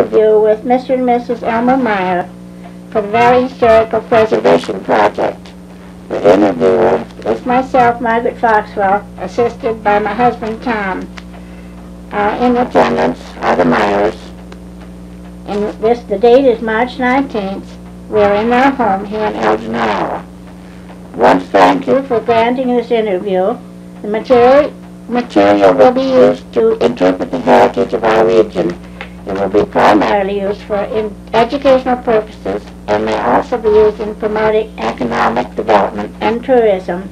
interview with Mr. and Mrs. Elmer Meyer for the Valley Historical Preservation Project. The interviewer is myself, Margaret Foxwell, assisted by my husband Tom. Uh, in attendance are the Meyers. And this, the date is March 19th. We're in our home here in Elgin, Iowa. Once thank you for granting this interview. The material, material will be used to interpret the heritage of our region. It will be primarily used for educational purposes and may also be used in promoting economic development and tourism.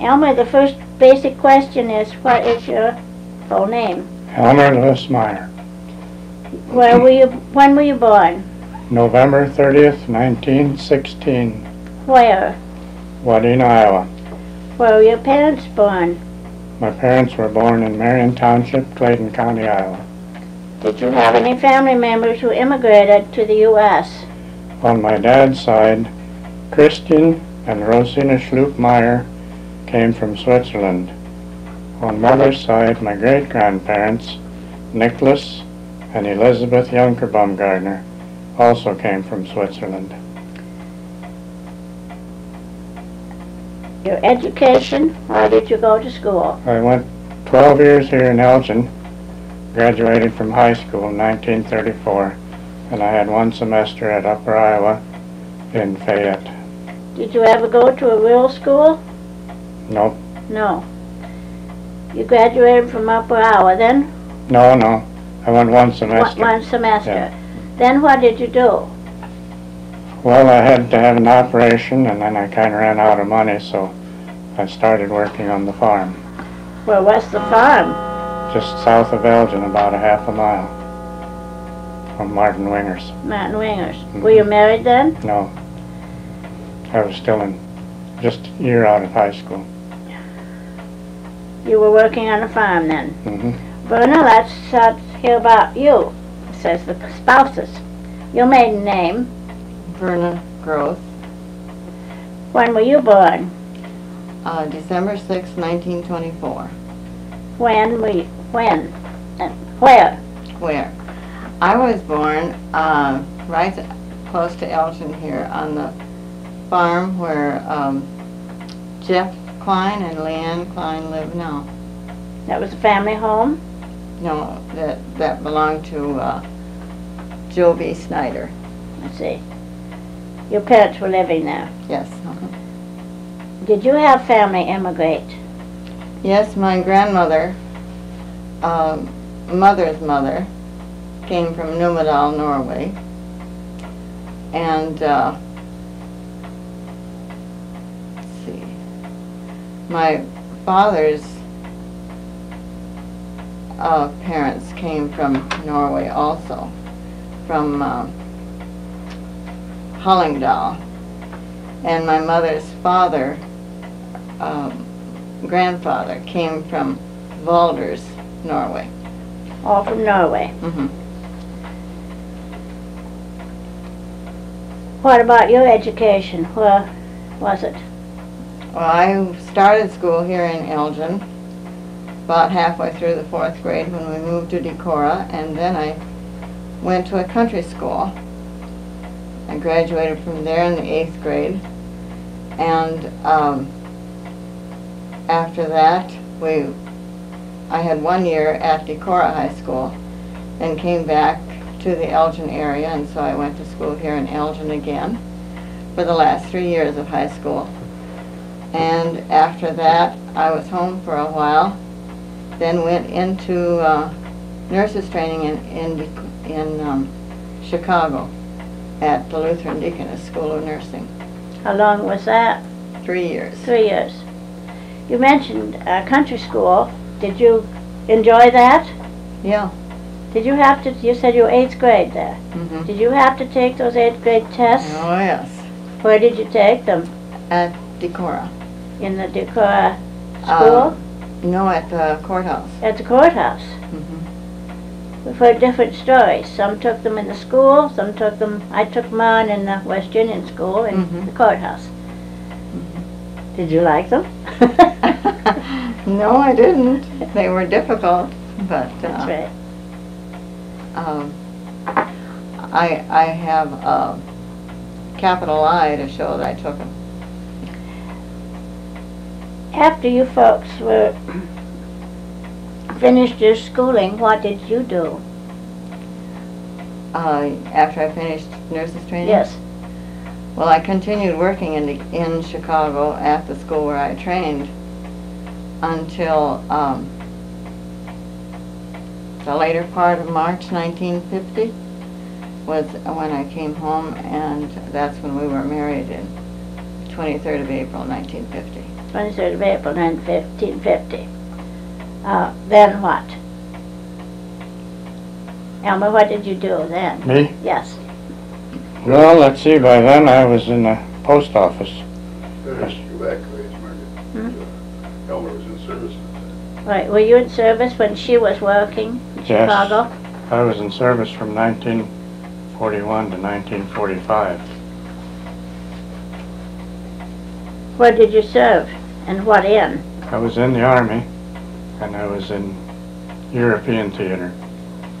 Elmer, the first basic question is, what is your full name? Elmer Lewis Meyer, Where were you, when were you born? November 30th, 1916, Where? Wadena, Iowa. Where were your parents born? My parents were born in Marion Township, Clayton County, Iowa. Did you have any family members who immigrated to the U.S.? On my dad's side, Christian and Rosina schlumpmeyer came from Switzerland. On mother's side, my great-grandparents, Nicholas and Elizabeth Junker Baumgartner, also came from Switzerland. Your education, where did you go to school? I went 12 years here in Elgin, graduated from high school in 1934, and I had one semester at Upper Iowa in Fayette. Did you ever go to a real school? Nope, No. You graduated from Upper Iowa, then no, no, I went one one, semester. one semester. Yeah. Then what did you do? Well, I had to have an operation, and then I kind of ran out of money, so I started working on the farm, Well, what's the farm? Just south of Elgin, about a half a mile from Martin Wingers. Martin Wingers. Were you married then? No, I was still in, just a year out of high school. You were working on a farm then. Mm-hmm. Verna, let's uh, hear about you, says the spouses. Your maiden name. Verna Groth, When were you born? uh, December 6, 1924. When were you, when? And where? Where? I was born uh, right close to Elgin here on the farm where um, Jeff Klein and Leanne Klein live now. That was a family home? No, that, that belonged to uh, Joe B. Snyder. I see. Your parents were living there. Yes. uh-huh. Did you have family immigrate? Yes, my grandmother, um, mother's mother, came from Numedal, Norway. And, uh, see, my father's uh, parents came from Norway also, from uh, Hallingdal. And my mother's father, um, grandfather came from Valdres, Norway. All from Norway. hmm What about your education? Where was it? Well, I started school here in Elgin, about halfway through the fourth grade when we moved to Decorah, and then I went to a country school. I graduated from there in the eighth grade, and um, after that, we, I had one year at Decorah High School, and came back to the Elgin area, and so I went to school here in Elgin again for the last three years of high school. And after that, I was home for a while, then went into uh, nurses training in, in, in um, Chicago at the Lutheran Deaconess School of Nursing, How long was that? three years. Three years. You mentioned uh, country school. Did you enjoy that? Yeah. Did you have to, you said you were eighth grade there. Mm -hmm. Did you have to take those eighth grade tests? Oh, yes. Where did you take them? At Decorah. In the Decorah Uh, school? No, at the courthouse. At the courthouse? Mm -hmm. We've heard different stories. Some took them in the school, some took them, I took mine in the West Union School in Mhm. the courthouse. Did you like them? no, I didn't. They were difficult, but That's uh, right. um, I, I have a capital I to show that I took them. After you folks were finished your schooling, what did you do? Uh, after I finished nurses training? Yes, Well, I continued working in, the- in Chicago at the school where I trained until, um, the later part of March nineteen fifty was when I came home and that's when we were married in twenty-third of April nineteen fifty. twenty-third of April, nineteen fifty. Uh, then what? Elmer, what did you do then? Me? Yes, Well, let's see, by then I was in the post office. Let's go back to age, Margaret. Uh, Elmer was in service at the time. Right, were you in service when she was working in Yes. Chicago? I was in service from 1941 to 1945. Where did you serve and what in? I was in the Army, and I was in European theater,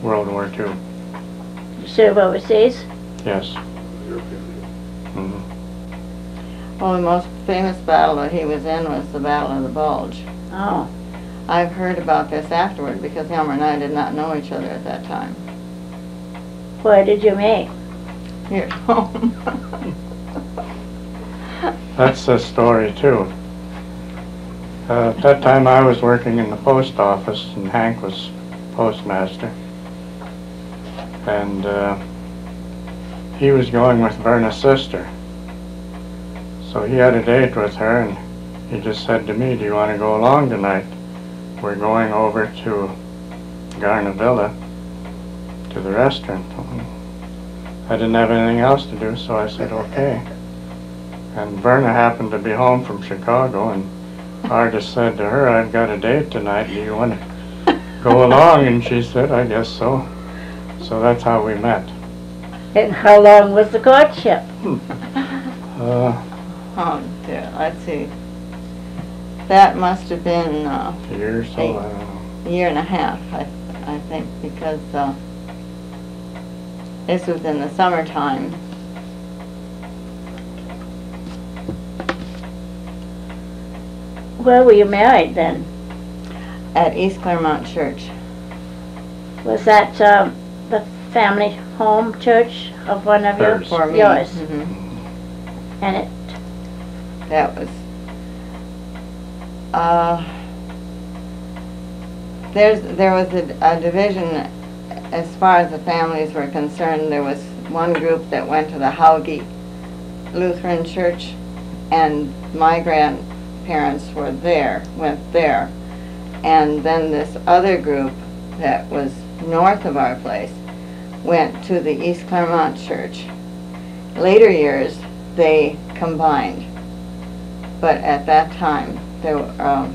World War II. You serve overseas? Yes. European. mhm. Well, the most famous battle that he was in was the Battle of the Bulge. Oh, I've heard about this afterward because Elmer and I did not know each other at that time. where did you meet? Here at home. That's the story, too. Uh, At that time, I was working in the post office, and Hank was postmaster. And uh, he was going with Verna's sister. So he had a date with her, and he just said to me, do you want to go along tonight? We're going over to Garnavillo, to the restaurant. I didn't have anything else to do, so I said, okay. And Verna happened to be home from Chicago, and I just said to her, I've got a date tonight, do you want to go along? And she said, I guess so. So that's how we met. And how long was the courtship? Uh, Oh, dear, let's see. That must have been, uh, a year or so, I don't know. a year and a half, I, I think, because, uh, this was in the summertime. Where were you married then? at East Clermont Church. Was that um, the family home church of one of your? Hers. For me. Yours. Mhm. And it, That was, uh, there's, there was a, a division as far as the families were concerned. There was one group that went to the Hauge Lutheran Church, and my grandparents were there, went there. And then this other group that was north of our place went to the East Clermont Church. Later years, they combined. But at that time, there were, um,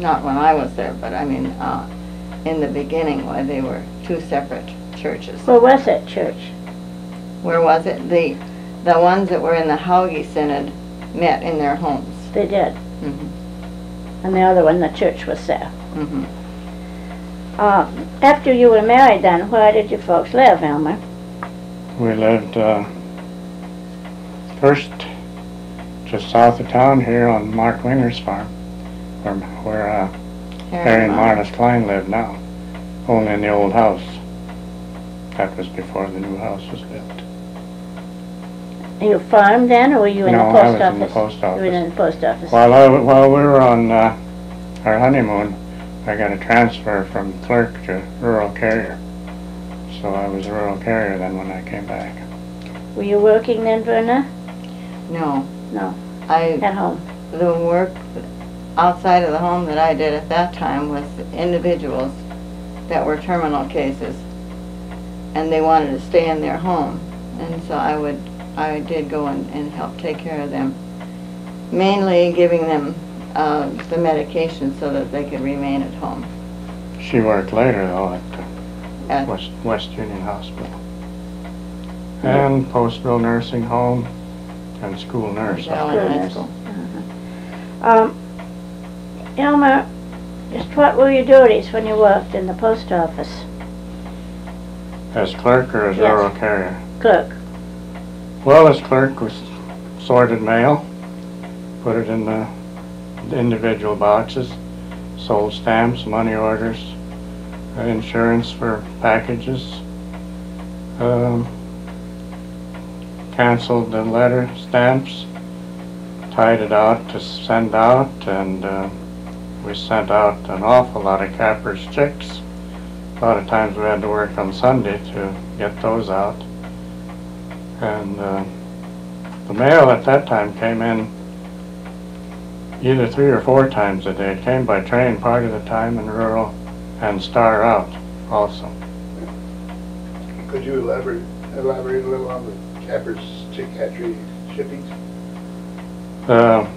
not when I was there, but I mean, uh, in the beginning, why they were two separate churches. where was that church? Where was it? The, the ones that were in the Hauge Synod met in their homes. They did. Mhm, And the other one, the church was there. mhm. Uh, after you were married then, where did you folks live, Elmer? We lived, uh, first just south of town here on Mark Winger's farm, where, where, uh, Harry and Mark. Marlis Klein live now, only in the old house. That was before the new house was built. You farmed then, or were you in the post office? No, I post was in office? the post office. You were in the post office. While I, while we were on, uh, our honeymoon, I got a transfer from clerk to rural carrier. So I was a rural carrier then when I came back. Were you working then, Verna? No. No. I, At home? the work outside of the home that I did at that time was individuals that were terminal cases. And they wanted to stay in their home. And so I would, I did go and, and help take care of them. Mainly giving them, uh, the medication so that they could remain at home. She worked later though at At- West, West Union Hospital. And Postville Nursing Home and school nurse. Valley High Goodness. School. Um, Elmer, just what were your duties when you worked in the post office? As clerk or as Yes. rural carrier? Clerk. Well, as clerk was sorted mail, put it in the individual boxes, sold stamps, money orders, uh, insurance for packages, um, canceled the letter stamps, tied it out to send out, and uh, we sent out an awful lot of Capper's chicks. A lot of times we had to work on Sunday to get those out. And uh, the mail at that time came in either three or four times a day. It came by train part of the time in rural and star out also. Could you elaborate, elaborate a little on the Capper's Chick Hatchery shippings? The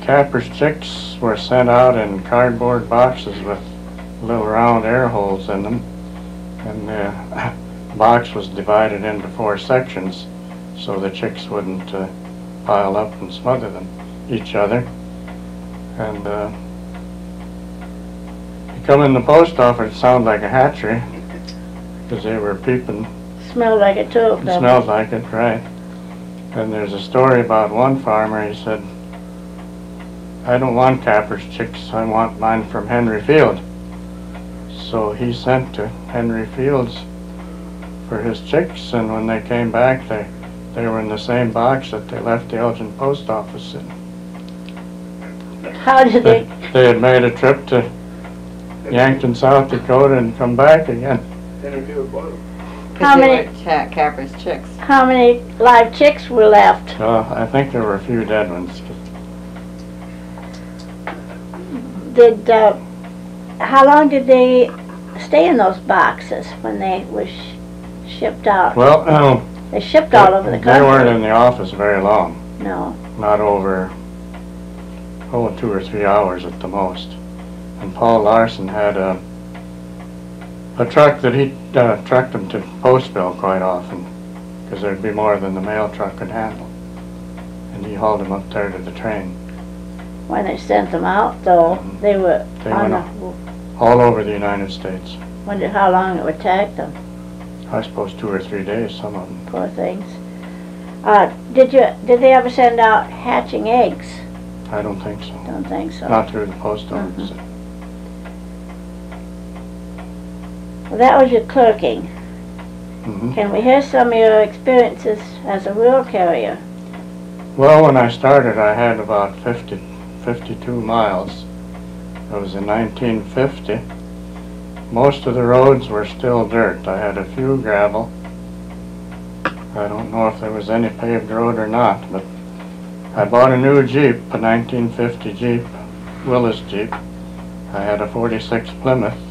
Capper's chicks were sent out in cardboard boxes with little round air holes in them. And the box was divided into four sections so the chicks wouldn't uh, pile up and smother them, each other. And uh, you come in the post office, it sounded like a hatchery because they were peeping Smelled like it too. it smells like it, right. And there's a story about one farmer, he said, I don't want Capper's chicks, I want mine from Henry Field. So he sent to Henry Fields for his chicks, and when they came back, they, they were in the same box that they left the Elgin post office in. How did They, they, they had made a trip to Yankton, South Dakota and come back again. Henry Field bought them. How many- were Ca- Capper's chicks. how many live chicks were left? Uh, I think there were a few dead ones. Did, uh, how long did they stay in those boxes when they was sh- shipped out? Well, um, They shipped all over the country. They weren't in the office very long, No, not over, oh, two or three hours at the most. And Paul Larson had a, a truck that he, uh, trucked them to Postville quite often, because there'd be more than the mail truck could handle. And he hauled them up there to the train, when they sent them out though, Mhm. they were They went all over the United States. wondered how long it would take them, I suppose two or three days, some of them. poor things. Uh, did you, did they ever send out hatching eggs? I don't think so. Don't think so. Not through the post office. Well, that was your clerking. Mhm. Can we hear some of your experiences as a rural carrier? Well, when I started, I had about 50, 52 miles. It was in 1950. Most of the roads were still dirt. I had a few gravel. I don't know if there was any paved road or not, but I bought a new Jeep, a 1950 Jeep, Willys Jeep. I had a 46 Plymouth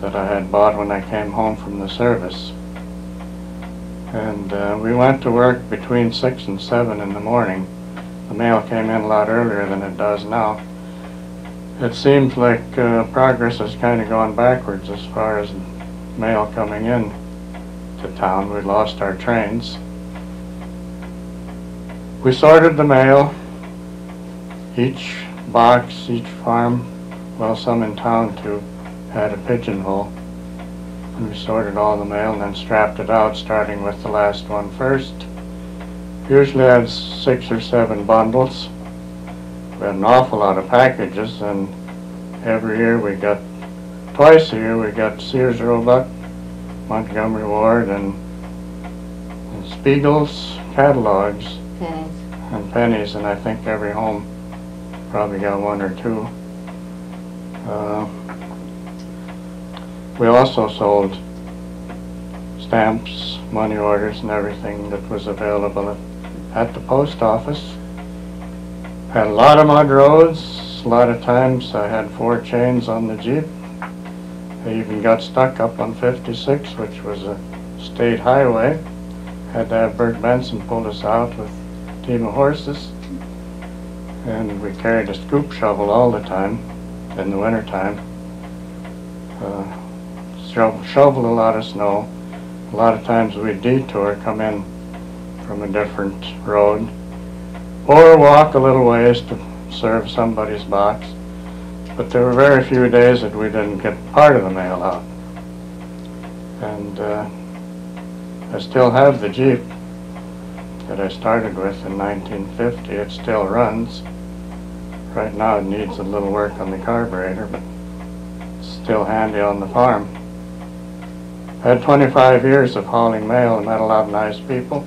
that I had bought when I came home from the service. And uh, we went to work between six and seven in the morning. The mail came in a lot earlier than it does now. It seems like uh, progress has kind of gone backwards as far as mail coming in to town. We lost our trains. We sorted the mail. Each box, each farm, well, some in town too, had a pigeonhole. And we sorted all the mail and then strapped it out, starting with the last one first. Usually had six or seven bundles. We had an awful lot of packages, and every year we got, twice a year, we got Sears Roebuck, Montgomery Ward, and, and Spiegel's catalogs Penney's. and Penney's, and I think every home probably got one or two. Uh, We also sold stamps, money orders, and everything that was available at, at the post office. Had a lot of mud roads, a lot of times I had four chains on the Jeep. I even got stuck up on 56, which was a state highway. Had to have Bert Benson pull us out with a team of horses. And we carried a scoop shovel all the time in the wintertime. Uh, shovel, a lot of snow. A lot of times we'd detour, come in from a different road, or walk a little ways to serve somebody's box. But there were very few days that we didn't get part of the mail out. And uh, I still have the Jeep that I started with in 1950. It still runs. Right now it needs a little work on the carburetor, but it's still handy on the farm. I had 25 years of hauling mail and met a lot of nice people.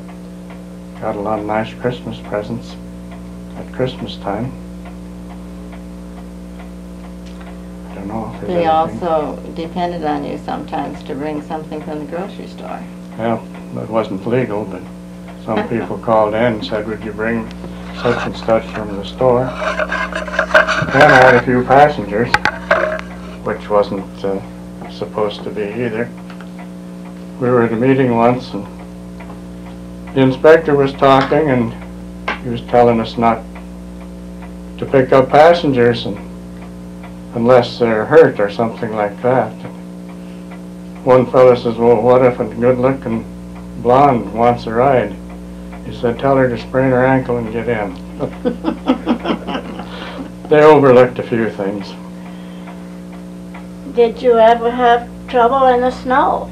Got a lot of nice Christmas presents at Christmas time. I don't know if They also depended on you sometimes to bring something from the grocery store. Well, that wasn't legal, but some people called in and said, would you bring such and such from the store? Then I had a few passengers, which wasn't uh, supposed to be either. We were at a meeting once and the inspector was talking and he was telling us not to pick up passengers and unless they're hurt or something like that. One fellow says, well, what if a good-looking blonde wants a ride? He said, tell her to sprain her ankle and get in. They overlooked a few things. Did you ever have trouble in the snow?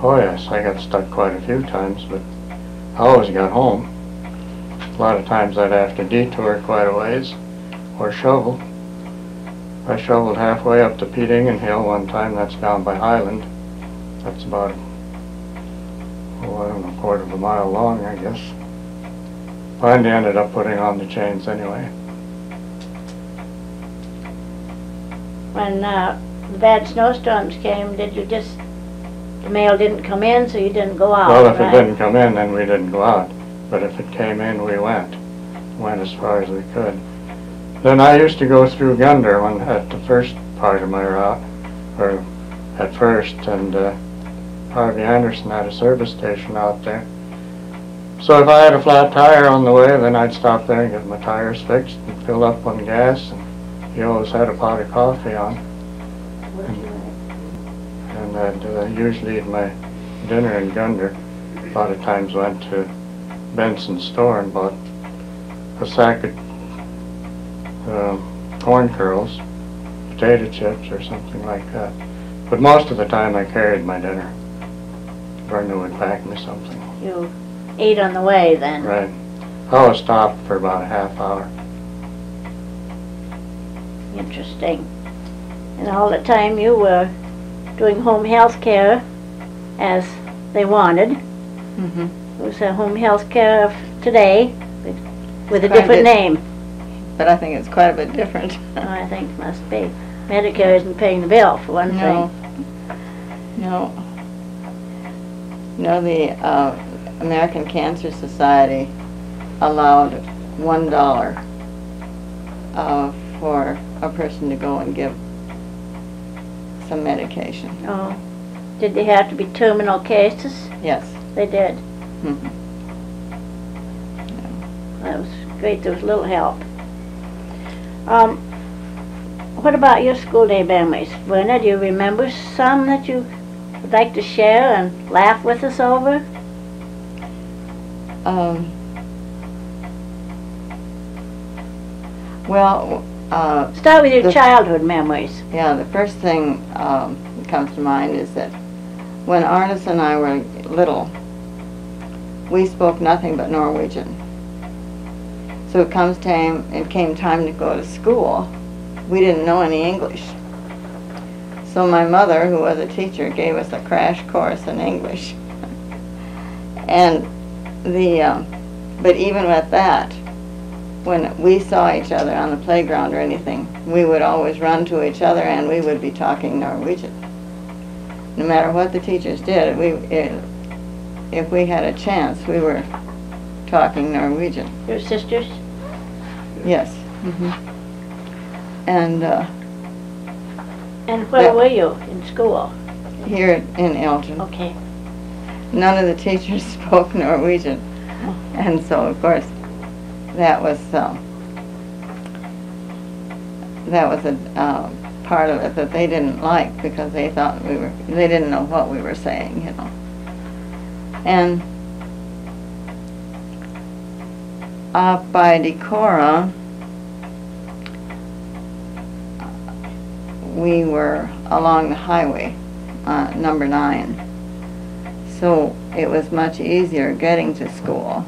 Oh yes, I got stuck quite a few times, but I always got home. A lot of times I'd have to detour quite a ways, or shovel. I shoveled halfway up to Pete Ingen Hill one time, that's down by Highland. That's about, oh, I don't know, a quarter of a mile long, I guess. Finally ended up putting on the chains anyway. When uh, the bad snowstorms came, did you just, the mail didn't come in, so you didn't go out, Well, if it right? didn't come in, then we didn't go out. But if it came in, we went. Went as far as we could. Then I used to go through Gunder when, at the first part of my route, or at first, and uh, Harvey Anderson had a service station out there. So if I had a flat tire on the way, then I'd stop there and get my tires fixed and fill up on gas. And he always had a pot of coffee on. And I'd uh, usually eat my dinner in Gunder. A lot of times went to Benson's store and bought a sack of um, corn curls, potato chips or something like that. But most of the time I carried my dinner. Verna would pack me something. You ate on the way then? Right. I always stopped for about a half hour. Interesting. And all the time you were doing home health care as they wanted. Mhm. It was a home health care of today with, a a different bit. name, But I think it's quite a bit different. I think it must be. Medicare isn't paying the bill for one No. thing. No. No, the uh, American Cancer Society allowed one dollar uh, for a person to go and give some medication. Oh, did they have to be terminal cases? Yes. They did. Mhm. That was great, there was little help. Um, what about your school day memories? Verna, do you remember some that you would like to share and laugh with us over? Um, well, uh, Start with your The- childhood memories. Yeah, the first thing um, that comes to mind is that when Arnis and I were little, we spoke nothing but Norwegian. So it comes time, it came time to go to school. We didn't know any English. So my mother, who was a teacher, gave us a crash course in English. and the, um, but even with that, when we saw each other on the playground or anything, we would always run to each other and we would be talking Norwegian. No matter what the teachers did, we, eh, if we had a chance, we were talking Norwegian. Your sisters? Yes. And uh, And where Yeah. were you in school? here in Elgin, Okay. none of the teachers spoke Norwegian. And so, of course, that was, um, that was a, uh, part of it that they didn't like because they thought we were, they didn't know what we were saying, you know. And up by Decorah, we were along the highway, uh, number nine. so it was much easier getting to school.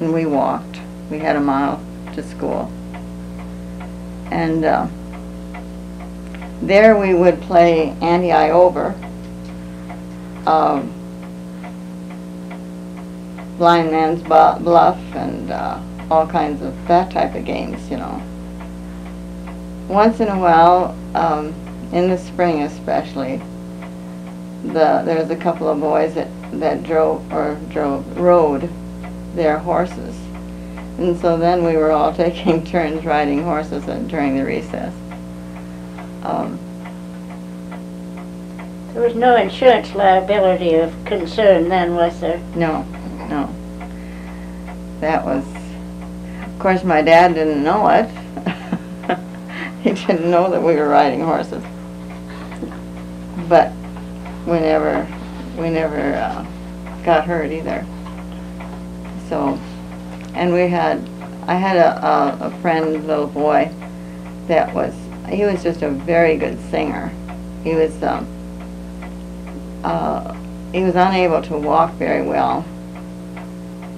And we walked. We had a mile to school. And uh, there we would play Andy I Over, um, Blind Man's Bluff, and uh, all kinds of that type of games, you know. Once in a while, um, in the spring especially, the there was a couple of boys that that drove or drove rode their horses, and so then we were all taking turns riding horses and during the recess. Um, There was no insurance liability of concern then, was there? no, no. That was, of course, my dad didn't know it. he didn't know that we were riding horses. But we never, we never uh, got hurt either. So, and we had, I had a, a, a friend, little boy, that was, he was just a very good singer. He was, um, uh, he was unable to walk very well,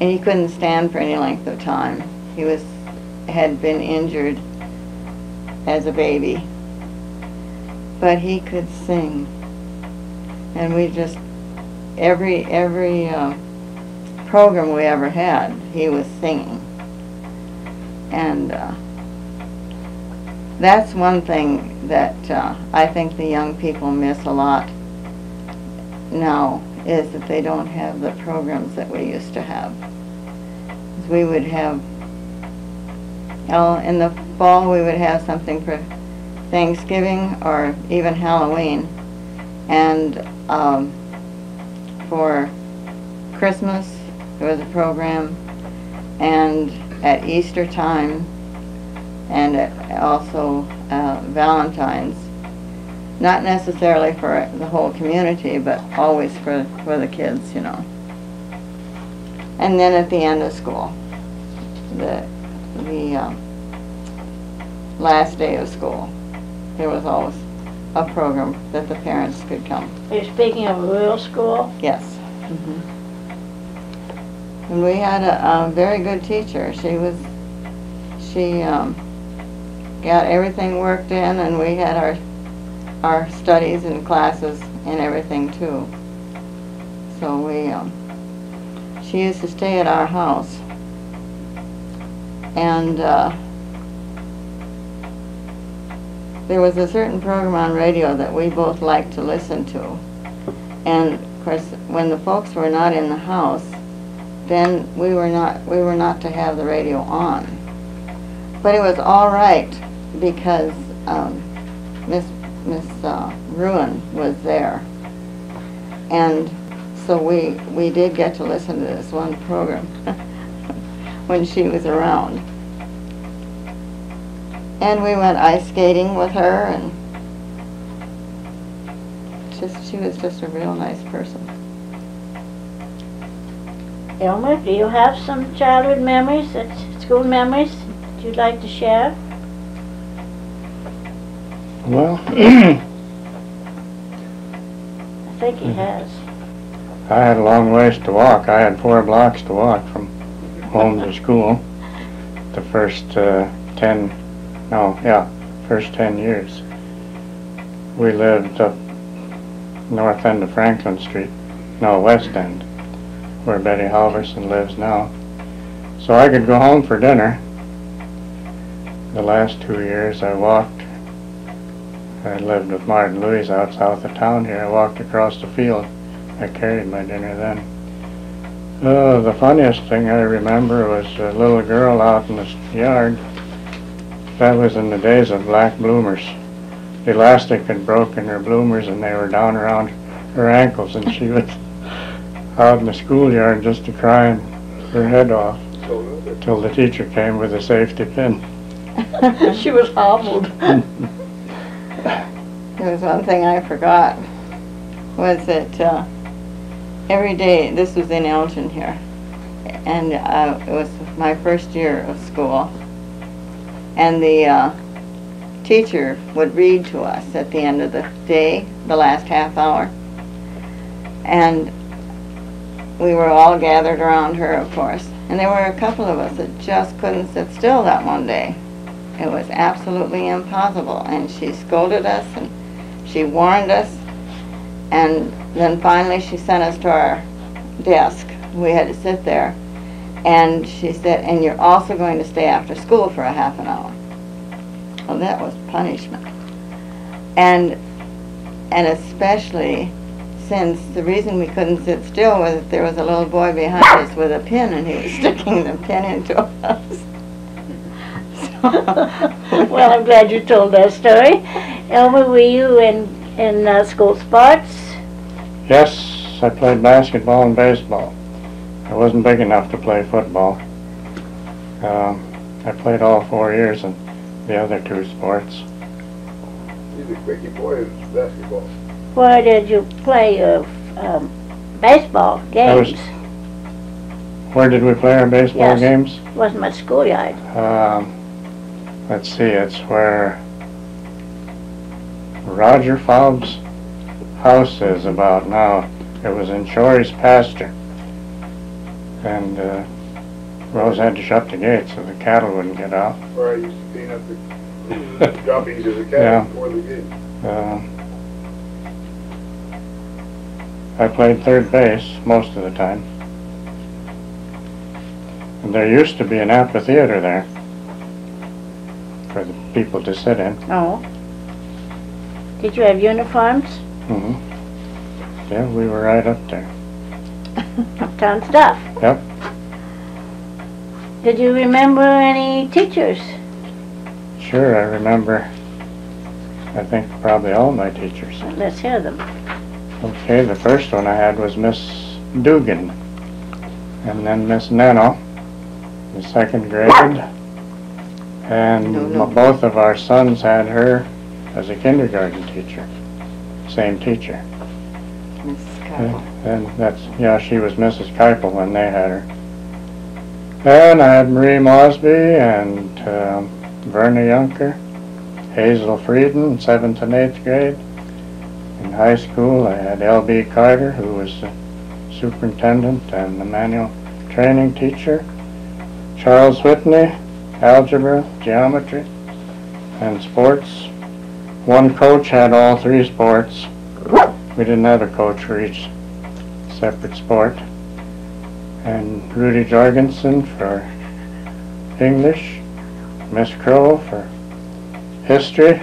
and he couldn't stand for any length of time. He was, had been injured as a baby, but he could sing and we just every every uh, program we ever had, he was singing, and uh, that's one thing that uh, I think the young people miss a lot now is that they don't have the programs that we used to have. We would have, well, in the fall we would have something for Thanksgiving or even Halloween and um, for Christmas, there was a program, and at Easter time, and also uh, Valentine's. Not necessarily for the whole community, but always for, for the kids, you know. And then at the end of school, the, the um, last day of school, there was always a program that the parents could come. You're speaking of a rural school? Yes. And we had a, a very good teacher. She was, she um, got everything worked in, and we had our our studies and classes and everything too. So we, um, she used to stay at our house, and uh, there was a certain program on radio that we both liked to listen to. And of course, when the folks were not in the house, then we were not we were not to have the radio on. But it was all right because um, Miss Miss uh, Ruin was there, and so we we did get to listen to this one program when she was around. And we went ice skating with her, and just she was just a real nice person. Elmer, do you have some childhood memories, school memories that you'd like to share? Well, I think he has. I had a long ways to walk. I had four blocks to walk from home to school. The first uh, ten, no, yeah, first ten years. We lived up north end of Franklin Street, no, west end, where Betty Halverson lives now. So I could go home for dinner. The last two years I walked. I lived with Martin Louis out south of town here. I walked across the field. I carried my dinner then. Uh, the funniest thing I remember was a little girl out in the yard. That was in the days of black bloomers. The elastic had broken her bloomers and they were down around her ankles and she was out in the schoolyard just crying her head off So, till the teacher came with a safety pin. She was hobbled. There was one thing I forgot, was that uh, every day, this was in Elgin here, and uh, it was my first year of school, and the uh, teacher would read to us at the end of the day, the last half hour. And we were all gathered around her, of course. And there were a couple of us that just couldn't sit still that one day. It was absolutely impossible. And she scolded us and she warned us. And then finally she sent us to our desk. We had to sit there. And she said, and you're also going to stay after school for a half an hour. Well, that was punishment. And, and especially since the reason we couldn't sit still was that there was a little boy behind us with a pin and he was sticking the pin into us. Well, I'm glad you told that story. Elmer, were you in, in uh, school sports? Yes, I played basketball and baseball. I wasn't big enough to play football. Um, I played all four years in the other two sports. He's a quickie boy in basketball. Where did you play uh, um, baseball I was- games? Where did we play our baseball Yes. games? Wasn't much schoolyard. Um, let's see, it's where Roger Fobb's house is about now. It was in Shore's pasture. And, uh, Rose had to shut the gate so the cattle wouldn't get out. Where I used to clean up the droppings of the Yeah. cattle before the game. Um, I played third base most of the time. And there used to be an amphitheater there for the people to sit in. Oh. Did you have uniforms? Mm-hmm. Yeah, we were right up there. Town stuff. Yep. Did you remember any teachers? Sure, I remember, I think probably all my teachers. Let's hear them. Okay, the first one I had was Miss Dugan, and then Miss Neno, the second grade. And No, no. both of our sons had her as a kindergarten teacher, same teacher. Mrs. Cowell. And that's, yeah, she was Mrs. Keipel when they had her. And I had Marie Mosby and um, Verna Yunker, Hazel Frieden, seventh and eighth grade. In high school, I had L.B. Carter, who was the superintendent and the manual training teacher. Charles Whitney, algebra, geometry, and sports. One coach had all three sports. We didn't have a coach for each separate sport. And Rudy Jorgensen for English, Miss Crow for history,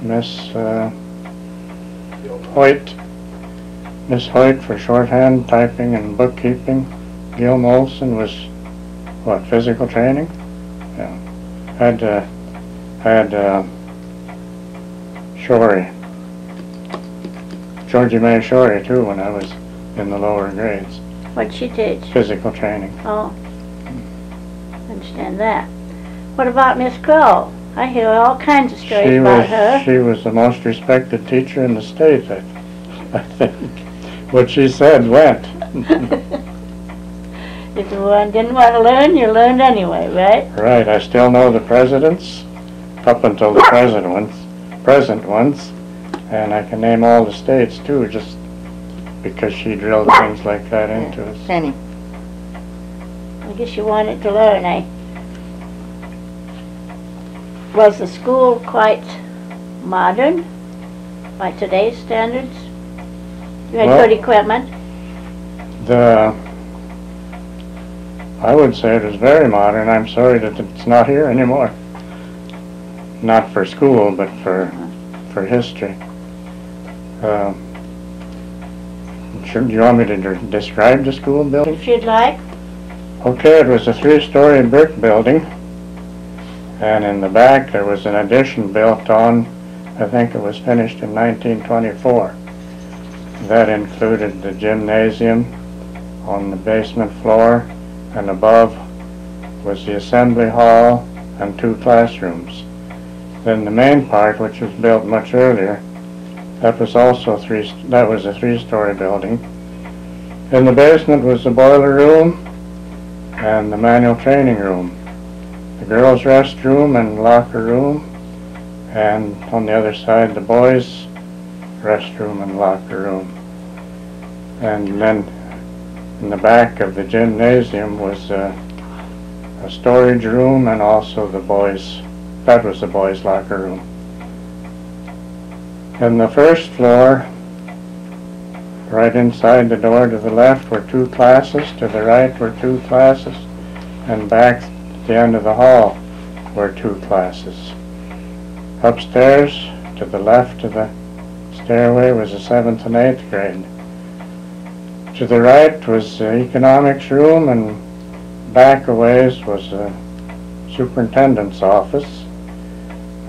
Miss uh, Hoyt, Miss Hoyt for shorthand, typing, and bookkeeping. Gil Molson was, what, physical training? Yeah. Had, uh, had, uh, Shorey, Georgie May Shorey too when I was in the lower grades, What'd she teach? physical training. Oh. Understand that. What about Miss Crow? I hear all kinds of stories She about was, her. she was the most respected teacher in the state, I, I think. What she said went. If you didn't want to learn, you learned anyway, right? Right, I still know the presidents, up until the present ones, present ones, and I can name all the states too, just because she drilled things like that into us. Penny. I guess you wanted to learn, eh? Was the school quite modern by today's standards? You had Well- good equipment? The, I would say it was very modern. I'm sorry that it's not here anymore. Not for school, but for, for history. Um, Sure, do you want me to de- describe the school building? If you'd like. Okay, it was a three-story brick building. And in the back, there was an addition built on, I think it was finished in 1924. That included the gymnasium on the basement floor, and above was the assembly hall and two classrooms. Then the main part, which was built much earlier, that was also three, that was a three-story building. In the basement was the boiler room, and the manual training room. The girls' restroom and locker room, and on the other side, the boys' restroom and locker room. And then in the back of the gymnasium was uh, a storage room and also the boys, that was the boys' locker room. And the first floor, right inside the door to the left were two classes, to the right were two classes, and back the end of the hall were two classes. Upstairs, to the left of the stairway was the seventh and eighth grade. To the right was the economics room and back a ways was the superintendent's office.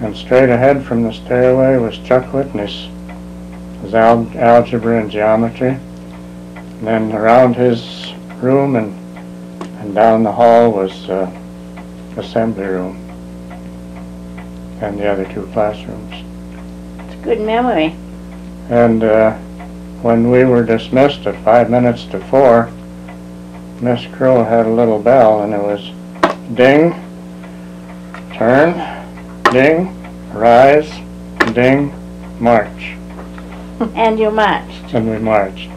And straight ahead from the stairway was Chuck Whitney's, his al- algebra and geometry. And then around his room and, and down the hall was uh, assembly room and the other two classrooms. It's a good memory. And uh, when we were dismissed at five minutes to four, Miss Crow had a little bell and it was ding, turn, ding, rise, ding, march. And you marched. And we marched,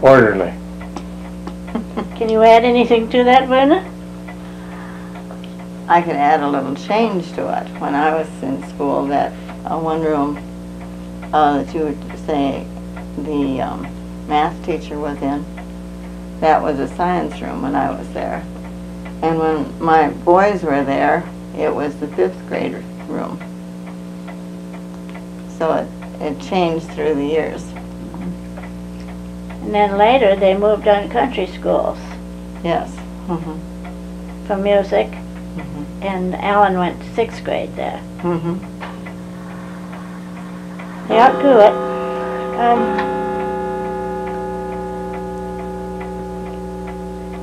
orderly. Can you add anything to that, Verna? I could add a little change to it. When I was in school, that uh, one room uh, that you would say the um, math teacher was in, that was a science room when I was there. And when my boys were there, it was the fifth grade room. So it, it changed through the years. And then later, they moved on country schools Yes. Mm -hmm. for music. And Alan went to sixth grade there. Mhm. They outgrew it. Um,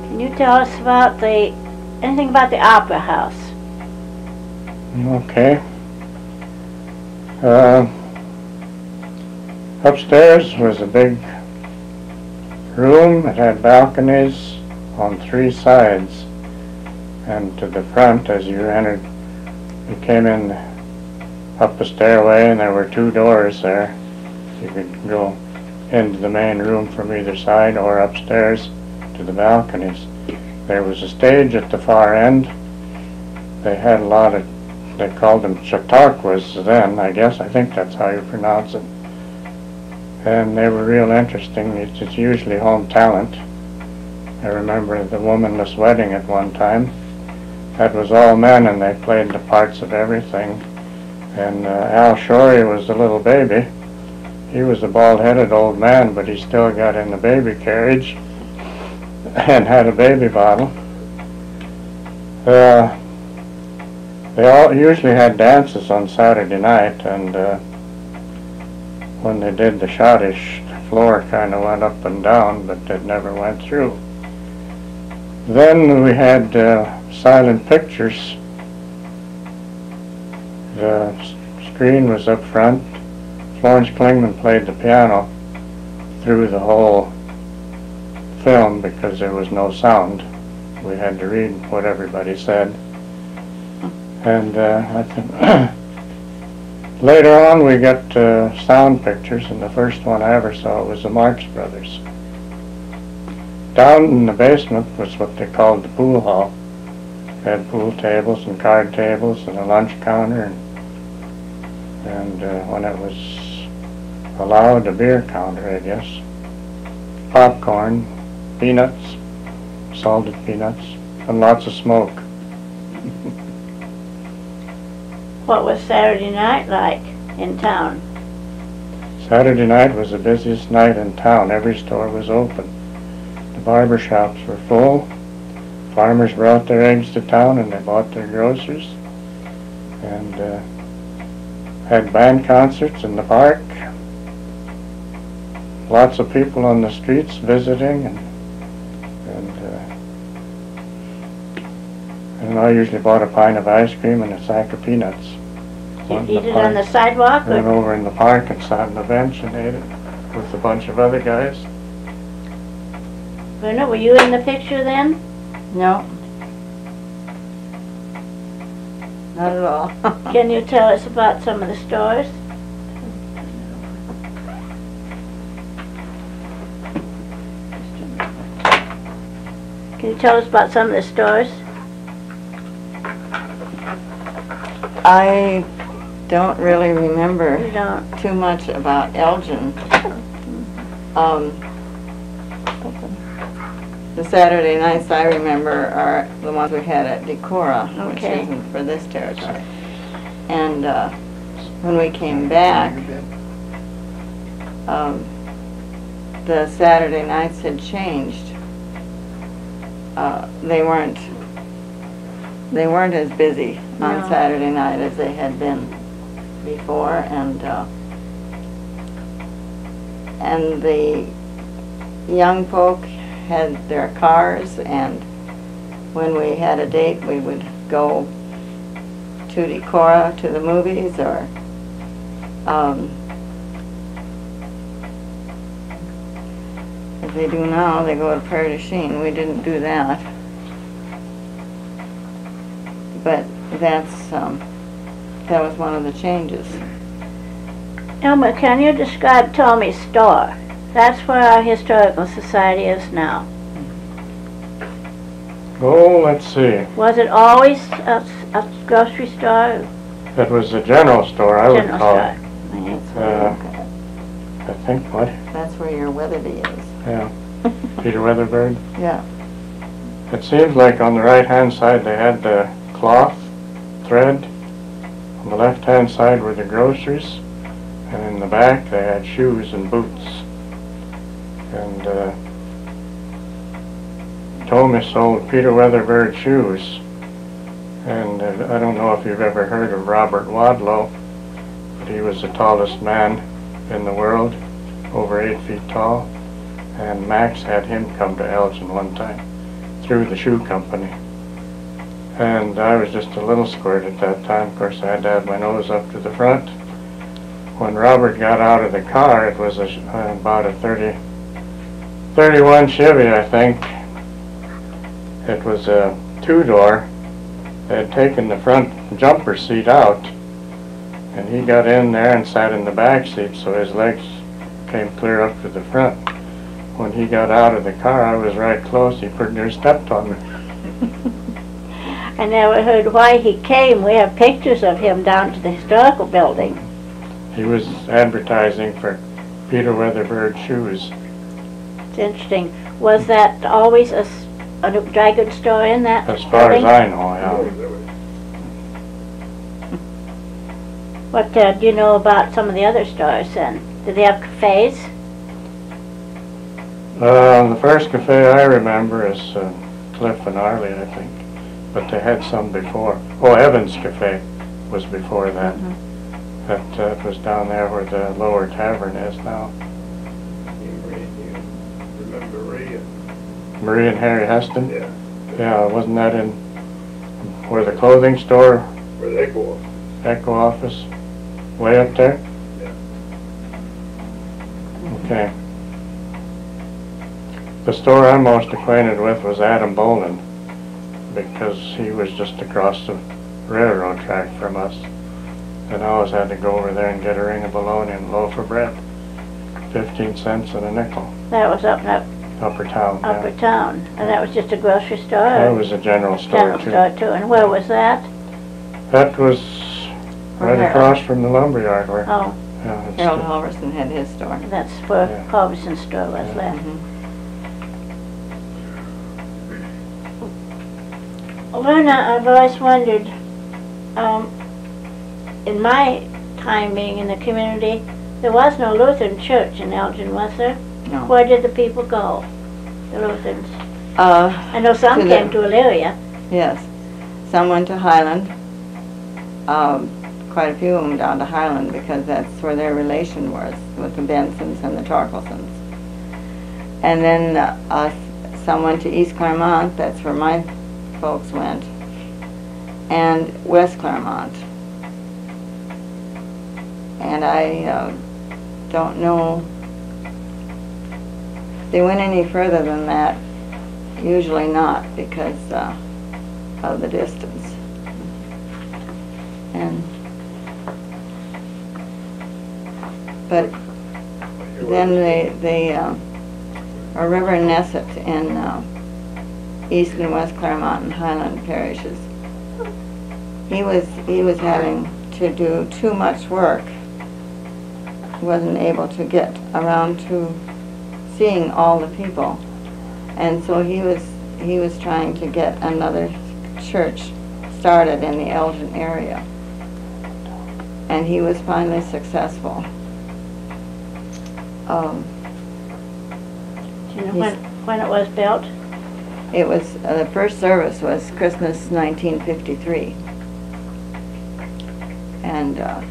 can you tell us about the, anything about the Opera House? Okay. Uh, Upstairs was a big room. It had balconies on three sides. And to the front, as you entered, you came in up a stairway and there were two doors there. You could go into the main room from either side or upstairs to the balconies. There was a stage at the far end. They had a lot of they called them chautauquas then, I guess. I think that's how you pronounce it. And they were real interesting. It's, it's usually home talent. I remember the Womanless Wedding at one time. That was all men, and they played the parts of everything. And uh, Al Shorey was the little baby. He was a bald-headed old man, but he still got in the baby carriage and had a baby bottle. Uh, they all usually had dances on Saturday night, and uh, when they did the schottisch, the floor kind of went up and down, but it never went through. Then we had uh, silent pictures. The screen was up front. Florence Klingman played the piano through the whole film because there was no sound. We had to read what everybody said. And uh, later on we got uh, sound pictures, and the first one I ever saw was the Marx Brothers. Down in the basement was what they called the pool hall. Had pool tables and card tables and a lunch counter, and, and uh, when it was allowed, a beer counter, I guess. Popcorn, peanuts, salted peanuts, and lots of smoke. What was Saturday night like in town? Saturday night was the busiest night in town. Every store was open. The barber shops were full. Farmers brought their eggs to town and they bought their groceries. And uh, had band concerts in the park. Lots of people on the streets visiting and and uh, and I usually bought a pint of ice cream and a sack of peanuts. You eat it on the sidewalk Went or? over in the park and sat on the bench and ate it with a bunch of other guys. Verna, were you in the picture then? No. Not at all. Can you tell us about some of the stores? Can you tell us about some of the stores? I don't really remember You don't? too much about Elgin. Um, the Saturday nights I remember are the ones we had at Decorah, which Okay. isn't for this territory. And, uh, when we came back, um, the Saturday nights had changed. Uh, they weren't, they weren't as busy on No. Saturday night as they had been before, and, uh, and the young folk had their cars, and when we had a date, we would go to Decorah to the movies, or, um, as they do now, they go to Prairie du Chien. We didn't do that. But that's, um, that was one of the changes. Elmer, can you describe Tommy's store? That's where our historical society is now. Oh, let's see. Was it always a, a grocery store? It was a general store, I would call store. it. That's Uh, where, I think, what? that's where your Weatherby is. Yeah, Peter Weatherbird. Yeah. It seems like on the right-hand side, they had the cloth, thread. On the left-hand side were the groceries, and in the back, they had shoes and boots. And, uh, Thomas sold Peter Weatherbird shoes. And uh, I don't know if you've ever heard of Robert Wadlow, but he was the tallest man in the world, over eight feet tall. And Max had him come to Elgin one time through the shoe company. And I was just a little squirt at that time. Of course, I had to have my nose up to the front. When Robert got out of the car, it was a, uh, about a 30, 31 Chevy, I think. It was a two-door. They had taken the front jumper seat out, and he got in there and sat in the back seat, so his legs came clear up to the front. When he got out of the car, I was right close. He pretty near stepped on me. I never heard why he came. We have pictures of him down to the historical building. He was advertising for Peter Weatherbird shoes. Interesting. Was that always a, s- a dry goods store in that As far as building? I know, yeah. What uh, do you know about some of the other stores then? Did they have cafes? Uh, the first cafe I remember is uh, Cliff and Arley, I think. But they had some before. Oh, Evans Cafe was before that. That uh, was down there where the lower tavern is now. Remember Ray and, Marie and Harry Heston? yeah, Yeah, wasn't that in where the clothing store, where they go off. Echo office, way up there? Yeah. Okay. The store I'm most acquainted with was Adam Bolin, because he was just across the railroad track from us. And I always had to go over there and get a ring of bologna and a loaf of bread. Fifteen cents and a nickel, That was up in up, upper town, upper yeah. town. And that was just a grocery store? That was a general store General too. store too. And where was that? That was right Where? across from the lumberyard where, Oh, yeah, it's Harold the- Halverson had his store. that's where Yeah. Culbertson's store was there. Mhm. Lorna, I've always wondered, um, in my time being in the community, there was no Lutheran church in Elgin, was there? No. Where did the people go, the Lutherans? Uh, I know some To the- came to Illyria. yes. Some went to Highland. Um, quite a few of them down to Highland because that's where their relation was with the Bensons and the Torkelsons. And then, uh, uh, some went to East Clermont, that's where my folks went, and West Clermont. And I, uh, don't know, they went any further than that, usually not because, uh, of the distance. And, but then they, they, um, a Reverend Nesset in, uh, East and West Clermont and Highland parishes. He was, he was having to do too much work. Wasn't able to get around to seeing all the people. And so he was, he was trying to get another church started in the Elgin area. And he was finally successful. Um, Do you know when, when it was built? It was, uh, the first service was Christmas 1953. And uh,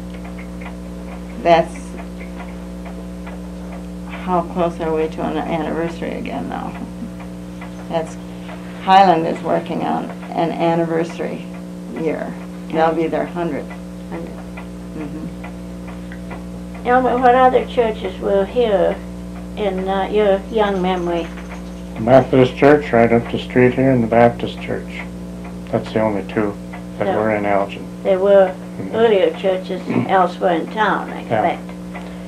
that's, how close are we to an anniversary again now? That's, Highland is working on an anniversary year. That'll be their hundredth. Mhm. Elmer, what other churches were here in uh, your young memory? The Methodist Church right up the street here and the Baptist Church. That's the only two that Yeah. were in Elgin. There were Mhm. earlier churches elsewhere in town, I Yeah. expect.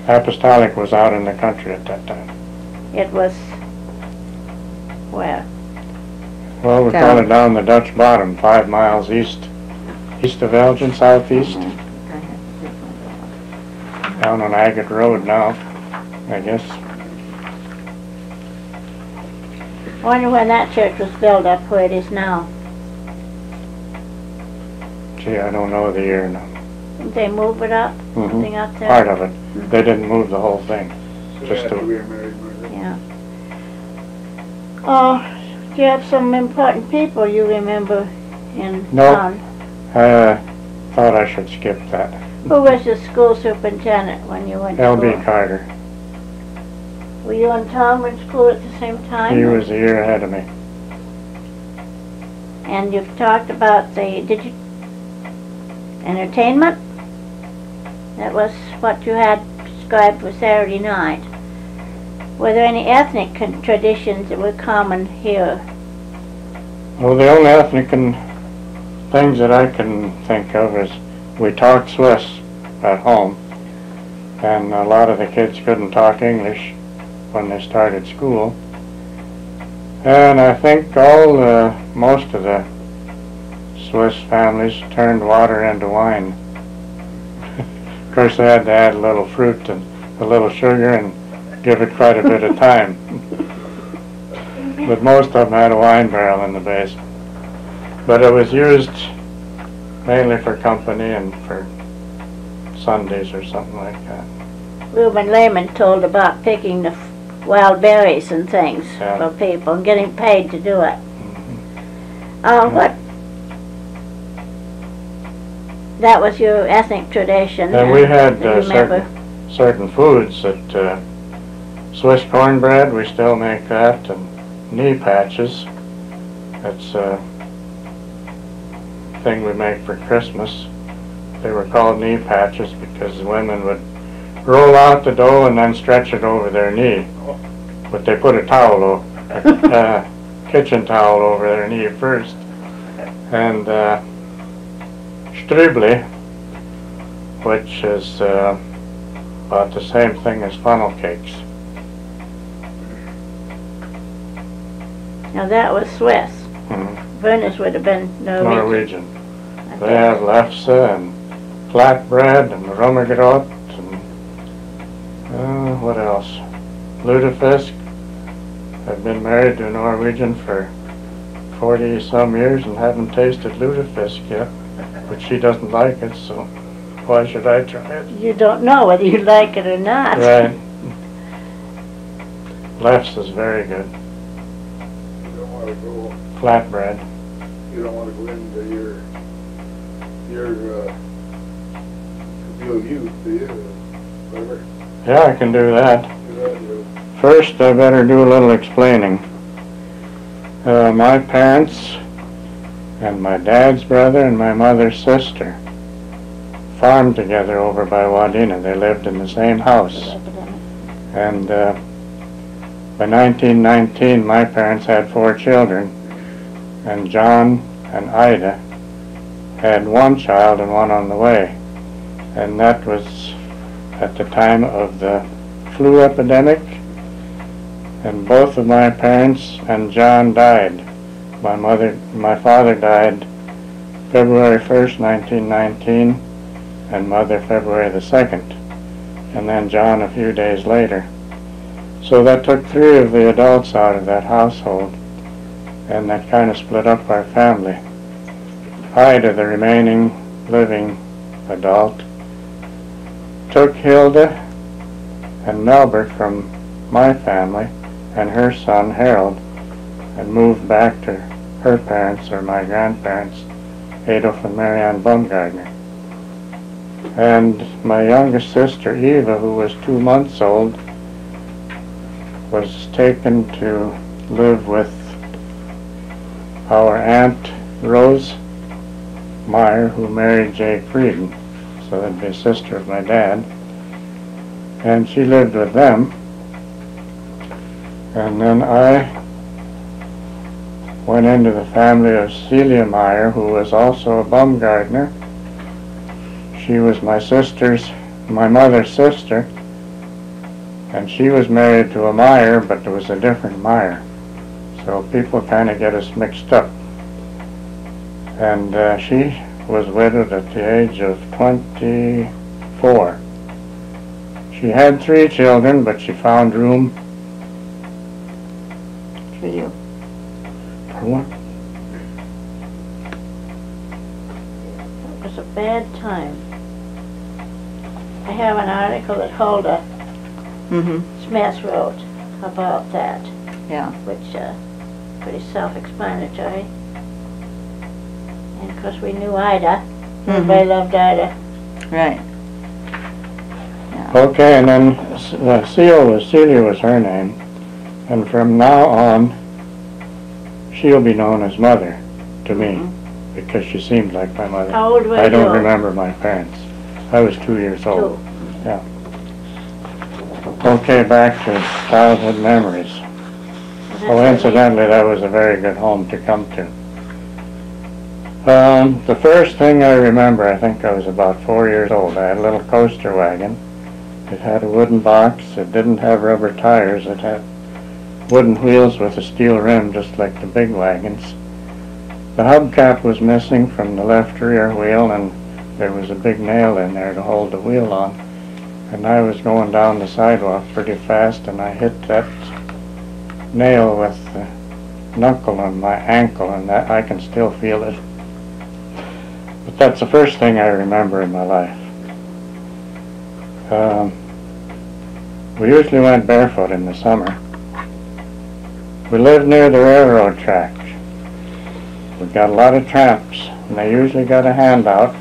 Apostolic was out in the country at that time. It was, where? Well, we call Down. it down the Dutch Bottom, five miles east, east of Elgin, southeast, down on Agate Road now, I guess. Wonder when that church was built up where it is now. Gee, I don't know the year now. Didn't they move it up, Mhm. something up there? Part of it. They didn't move the whole thing. So Just after to- we were married, Margaret. Yeah. Oh, do you have some important people you remember in No. town? I uh, thought I should skip that. Who was the school superintendent when you went to L.B. school? Carter. Were you and Tom in school at the same time? He was a year ahead of me. And you've talked about the, did you, entertainment? That was what you had prescribed for Saturday night. Were there any ethnic traditions that were common here? Well, the only ethnic things that I can think of is we talked Swiss at home, and a lot of the kids couldn't talk English when they started school. And I think all the, most of the Swiss families turned water into wine. Of course, I had to add a little fruit and a little sugar and give it quite a bit of time. But most of them had a wine barrel in the base. But it was used mainly for company and for Sundays or something like that. Reuben Lehman told about picking the f- wild berries and things Yeah. for people and getting paid to do it. Mhm. Uh, what? That was your ethnic tradition. And we had uh, certain, certain foods that, uh, Swiss cornbread, we still make that, and knee patches. That's a thing we make for Christmas. They were called knee patches because the women would roll out the dough and then stretch it over their knee. But they put a towel, a uh, kitchen towel over their knee first. And uh, Stribli, which is uh, about the same thing as funnel cakes. Now that was Swiss. Mhm. Venice would have been Norwegian. Norwegian. They have lefse and flatbread and rummergrot and uh, what else? Lutefisk. I've been married to a Norwegian for 40 some years and haven't tasted lutefisk yet, but she doesn't like it, so why should I try it? You don't know whether you like it or not. Right. Lefse is very good. You don't wanna go, Flatbread. you don't wanna go into your, your, uh, view youth, do you, whatever, Yeah, I can do that. do that, you First, I better do a little explaining. Uh, my parents and my dad's brother and my mother's sister farmed together over by Wadena. They lived in the same house. And uh, by 1919, my parents had four children, and John and Ida had one child and one on the way. And that was at the time of the flu epidemic, and both of my parents and John died my mother, my father died February 1st, 1919, and mother February the 2nd, and then John a few days later. So that took three of the adults out of that household, and that kind of split up our family. I, the remaining living adult, took Hilda and Melbert from my family and her son Harold and moved back to her parents or my grandparents, Adolf and Marianne Baumgartner. And my youngest sister Eva, who was two months old, was taken to live with our aunt Rose Meyer, who married Jay Frieden, so that'd be a sister of my dad. And she lived with them. And then I went into the family of Celia Meyer, who was also a Baumgartner. She was my sister's, my mother's sister, and she was married to a Meyer, but it was a different Meyer. So people kind of get us mixed up. And uh, she was widowed at the age of 24. She had three children, but she found room For you. For one. It was a bad time. I have an article that Hulda Mm-hmm, Smith wrote about that, yeah. which, uh, pretty self-explanatory. And of course, we knew Ida. Everybody loved Ida. Right. Okay, and then uh, Celia was Celia was her name, and from now on, she'll be known as Mother to me because she seemed like my mother. How old were? I don't remember my parents. I was two years old. Two. Okay, back to childhood memories. Well, incidentally, that was a very good home to come to. Um, the first thing I remember, I think I was about four years old. I had a little coaster wagon. It had a wooden box. It didn't have rubber tires. It had wooden wheels with a steel rim, just like the big wagons. The hubcap was missing from the left rear wheel, and there was a big nail in there to hold the wheel on. And I was going down the sidewalk pretty fast, and I hit that nail with the knuckle on my ankle, and that I can still feel it. But that's the first thing I remember in my life. Um, we usually went barefoot in the summer. We lived near the railroad tracks. We got a lot of tramps, and they usually got a handout.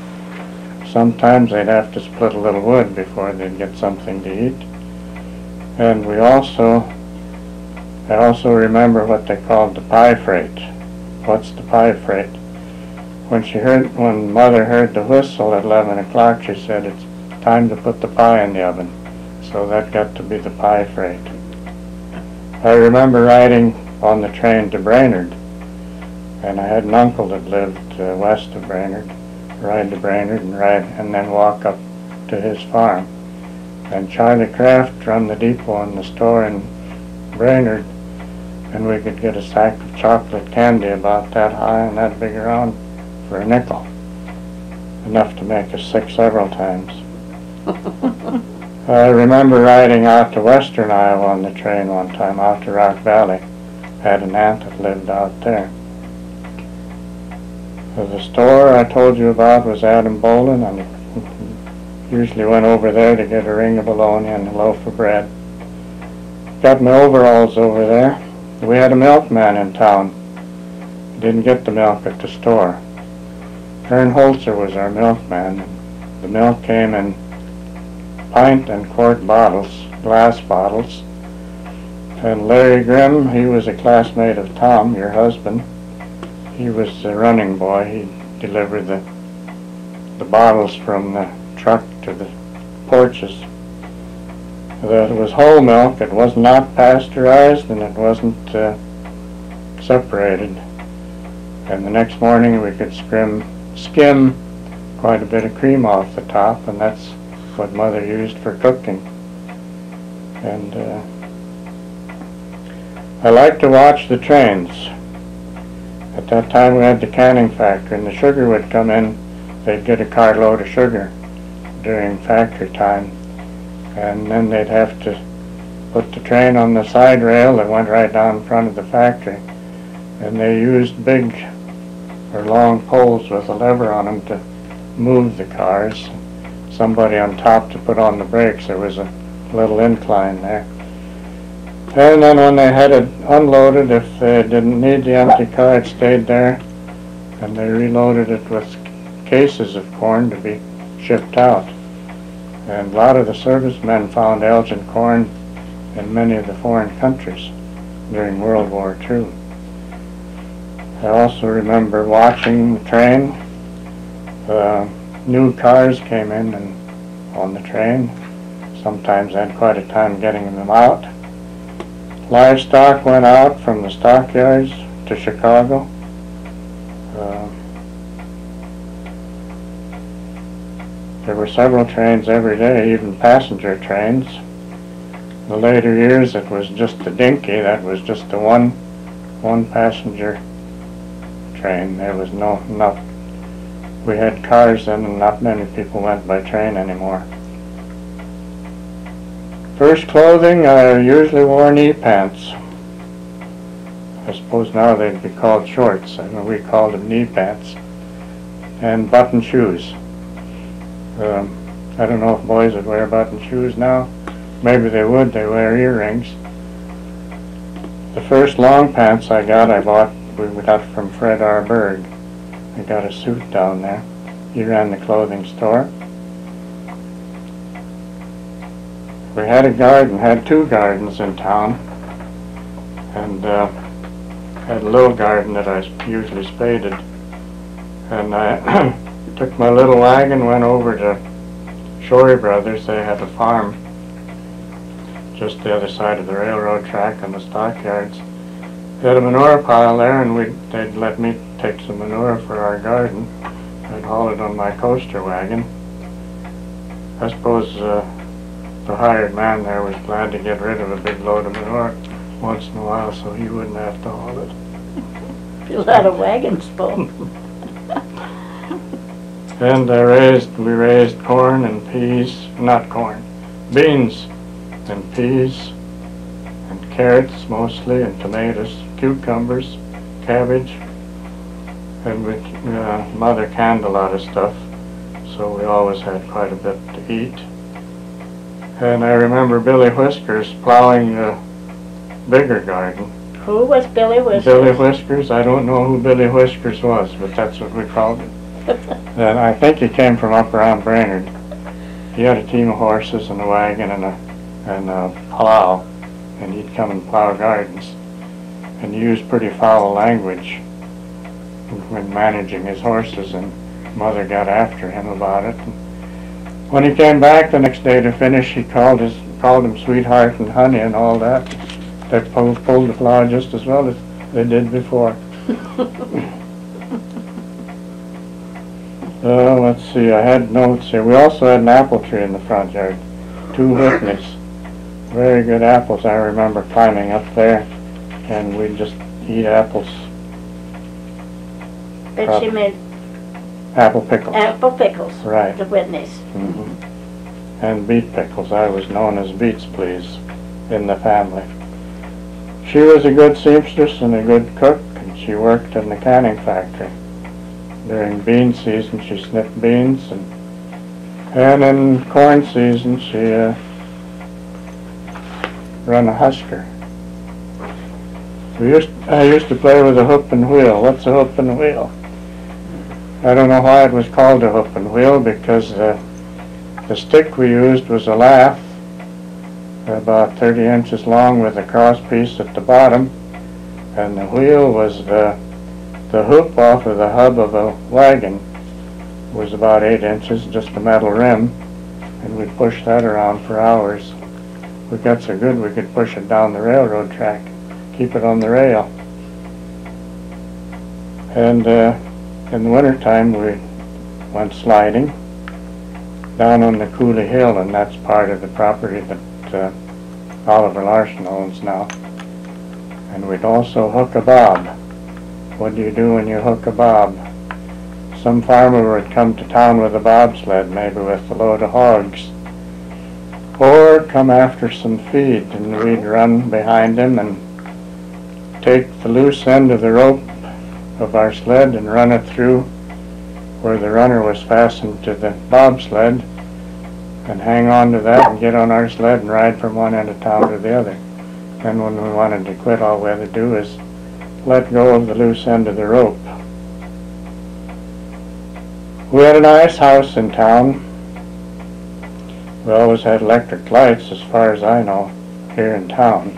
Sometimes they'd have to split a little wood before they'd get something to eat. And we also I also remember what they called the pie freight. What's the pie freight? When she heard, when mother heard the whistle at eleven o'clock, she said, it's time to put the pie in the oven. So that got to be the pie freight. I remember riding on the train to Brainard, and I had an uncle that lived uh, west of Brainard. Ride to Brainard and ride, and then walk up to his farm. And Charlie Kraft run the depot and the store in Brainard, and we could get a sack of chocolate candy about that high and that big around for a nickel. Enough to make us sick several times. I remember riding out to western Iowa on the train one time, out to Rock Valley. Had an aunt that lived out there. The store I told you about was Adam Bolin, and usually went over there to get a ring of bologna and a loaf of bread. Got my overalls over there. We had a milkman in town. Didn't get the milk at the store. Ern Holzer was our milkman. The milk came in pint and quart bottles, glass bottles. And Larry Grimm, he was a classmate of Tom, your husband. He was the running boy. He delivered the the bottles from the truck to the porches. That was whole milk. It was not pasteurized and it wasn't uh, separated. And the next morning we could skim, skim quite a bit of cream off the top, and that's what Mother used for cooking. And uh, I like to watch the trains. At that time we had the canning factory and the sugar would come in, they'd get a carload of sugar during factory time. And then they'd have to put the train on the side rail that went right down in front of the factory. And they used big or long poles with a lever on them to move the cars. Somebody on top to put on the brakes. There was a little incline there. And then when they had it unloaded, if they didn't need the empty car, it stayed there. And they reloaded it with cases of corn to be shipped out. And a lot of the servicemen found Elgin corn in many of the foreign countries during World War II. I also remember watching the train. Uh, new cars came in and on the train. Sometimes I had quite a time getting them out. Livestock went out from the stockyards to Chicago. Uh, there were several trains every day, even passenger trains. The later years, it was just the dinky. That was just the one, one passenger train. There was no, not, we had cars then and not many people went by train anymore. First clothing, I usually wore knee pants. I suppose now they'd be called shorts. I know we called them knee pants. And button shoes. Um, I don't know if boys would wear button shoes now. Maybe they would. They wear earrings. The first long pants I got, I bought, we got from Fred R. Berg. I got a suit down there. He ran the clothing store. We had a garden, had two gardens in town. And uh, had a little garden that I usually spaded. And I took my little wagon, went over to Shorey Brothers. They had a farm just the other side of the railroad track and the stockyards. They had a manure pile there, and we they'd let me take some manure for our garden. I'd haul it on my coaster wagon. I suppose uh, the hired man there was glad to get rid of a big load of manure once in a while, so he wouldn't have to haul it. Fill out a wagon full. And I raised, we raised corn and peas, not corn, beans and peas and carrots mostly and tomatoes, cucumbers, cabbage. And we, uh, mother canned a lot of stuff, so we always had quite a bit to eat. And I remember Billy Whiskers plowing the bigger garden. Who was Billy Whiskers? Billy Whiskers, I don't know who Billy Whiskers was, but that's what we called him. And I think he came from up around Brainard. He had a team of horses and a wagon and a, and a plow, and he'd come and plow gardens. And he used pretty foul language when managing his horses, and mother got after him about it. And when he came back the next day to finish, he called his called him sweetheart and honey and all that. They pulled, pulled the plow just as well as they did before. Uh, let's see, I had notes here. We also had an apple tree in the front yard, two Whitneys. Very good apples. I remember climbing up there and we'd just eat apples, But she made apple pickles. apple pickles, Right. the Whitneys. Mhm. And beet pickles. I was known as Beets Please in the family. She was a good seamstress and a good cook, and she worked in the canning factory. During bean season, she snipped beans, and and in corn season, she uh, run a husker. We used I used to play with a hoop and wheel. What's a hoop and wheel? I don't know why it was called a hoop and wheel because uh, the stick we used was a lath, about 30 inches long with a cross piece at the bottom, and the wheel was the, the hoop off of the hub of a wagon it was about 8 inches, just a metal rim, and we pushed that around for hours. We got so good we could push it down the railroad track, keep it on the rail. And uh, in the wintertime, we went sliding down on the Cooley Hill, and that's part of the property that uh, Oliver Larson owns now. And we'd also hook a bob what do you do when you hook a bob? Some farmer would come to town with a bobsled, maybe with a load of hogs. Or come after some feed, and we'd run behind him and take the loose end of the rope of our sled and run it through where the runner was fastened to the bobsled and hang on to that and get on our sled and ride from one end of town to the other. And when we wanted to quit, all we had to do is let go of the loose end of the rope. We had a nice house in town. We always had electric lights, as far as I know, here in town.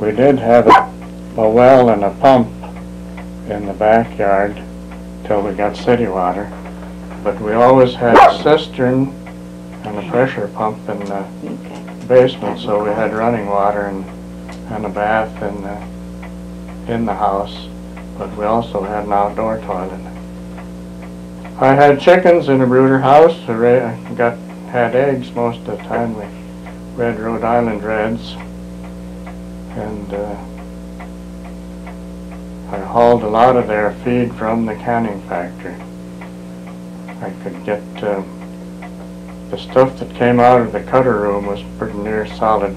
We did have a, a well and a pump in the backyard till we got city water. But we always had a cistern and a pressure pump in the basement, so we had running water and, and a bath in the, in the house. But we also had an outdoor toilet. I had chickens in a brooder house. I got had eggs most of the time. We red Rhode Island Reds, and uh, I hauled a lot of their feed from the canning factory. I could get uh, the stuff that came out of the cutter room was pretty near solid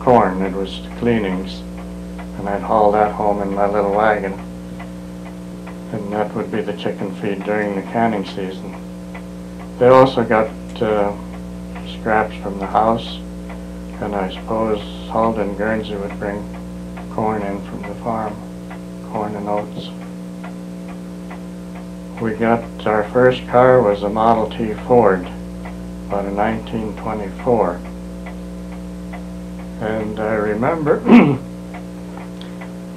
corn. It was the cleanings, and I'd haul that home in my little wagon and that would be the chicken feed during the canning season. They also got uh, scraps from the house, and I suppose Halden Guernsey would bring corn in from the farm, corn the notes. We got, our first car was a Model T Ford, about a 1924. And I remember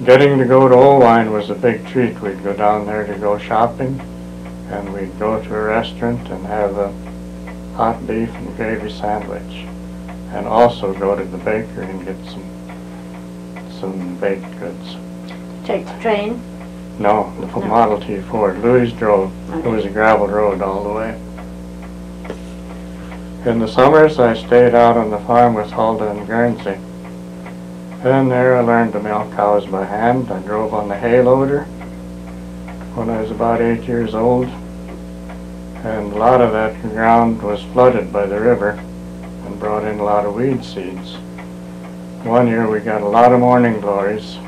Getting to go to Oelwein was a big treat. We'd go down there to go shopping, and we'd go to a restaurant and have a hot beef and gravy sandwich, and also go to the bakery and get some some baked goods. Take the train. No, the No. Model T Ford. Louis drove. It was a gravel road all the way. In the summers, I stayed out on the farm with Hulda and Guernsey. And there I learned to milk cows by hand. I drove on the hay loader when I was about eight years old. And a lot of that ground was flooded by the river and brought in a lot of weed seeds. One year we got a lot of morning glories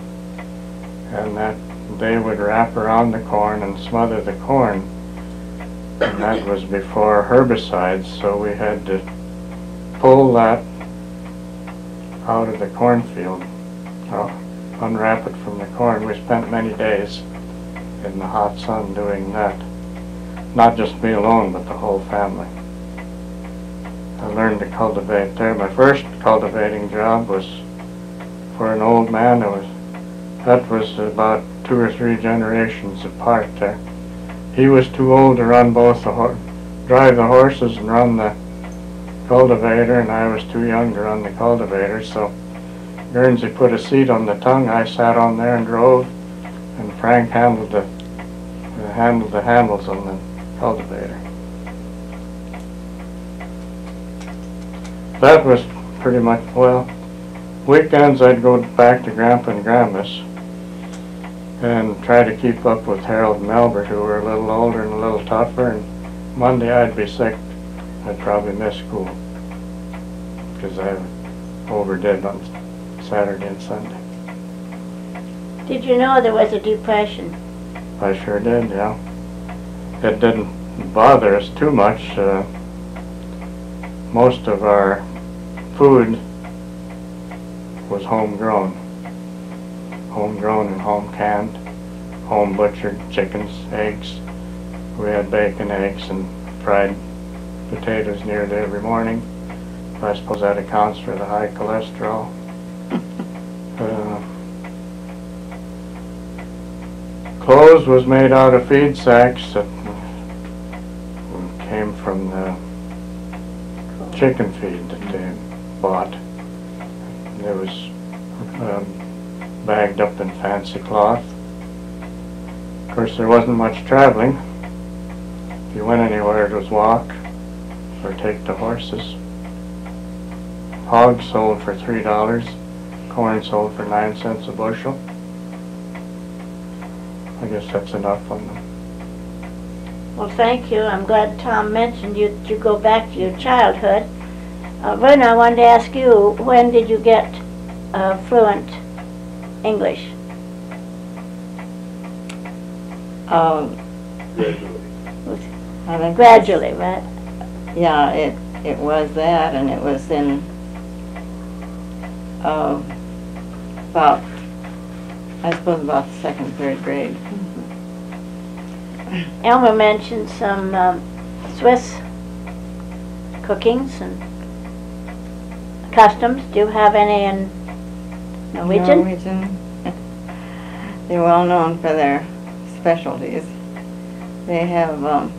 and that they would wrap around the corn and smother the corn. And that was before herbicides, so we had to pull that out of the cornfield, uh, unwrap it from the corn. We spent many days in the hot sun doing that. Not just me alone, but the whole family. I learned to cultivate there. My first cultivating job was for an old man that was, that was about two or three generations apart there. He was too old to run both the drive the horses and run the cultivator, and I was too young to run the cultivator, so Guernsey put a seat on the tongue, I sat on there and drove, and Frank handled the, handled the handles on the cultivator. That was pretty much, well, weekends I'd go back to Grandpa and Grandma's and try to keep up with Harold and Albert, who were a little older and a little tougher, and Monday I'd be sick. I'd probably miss school because I overdid on Saturday and Sunday. Did you know there was a depression? I sure did, yeah. It didn't bother us too much. Uh, most of our food was homegrown. Homegrown and home canned, home butchered chickens, eggs. We had bacon, eggs, and fried potatoes nearly every morning. I suppose that accounts for the high cholesterol. Uh, Clothes was made out of feed sacks that came from the chicken feed that they bought. It was um, bagged up in fancy cloth. Of course, there wasn't much traveling. If you went anywhere, it was walk or take the horses. Hogs sold for three dollars. Corn sold for nine cents a bushel. I guess that's enough on them. Well, thank you. I'm glad Tom mentioned you, you go back to your childhood. Uh, Verna, I wanted to ask you, when did you get uh, fluent English? Um, Gradually. I think Gradually, right? Yeah, it, it was that, and it was in, um, about, I suppose about the second, third grade. Elmer mentioned some um, Swiss cookings and customs. Do you have any in Norwegian? Norwegian. They're well known for their specialties. They have, um,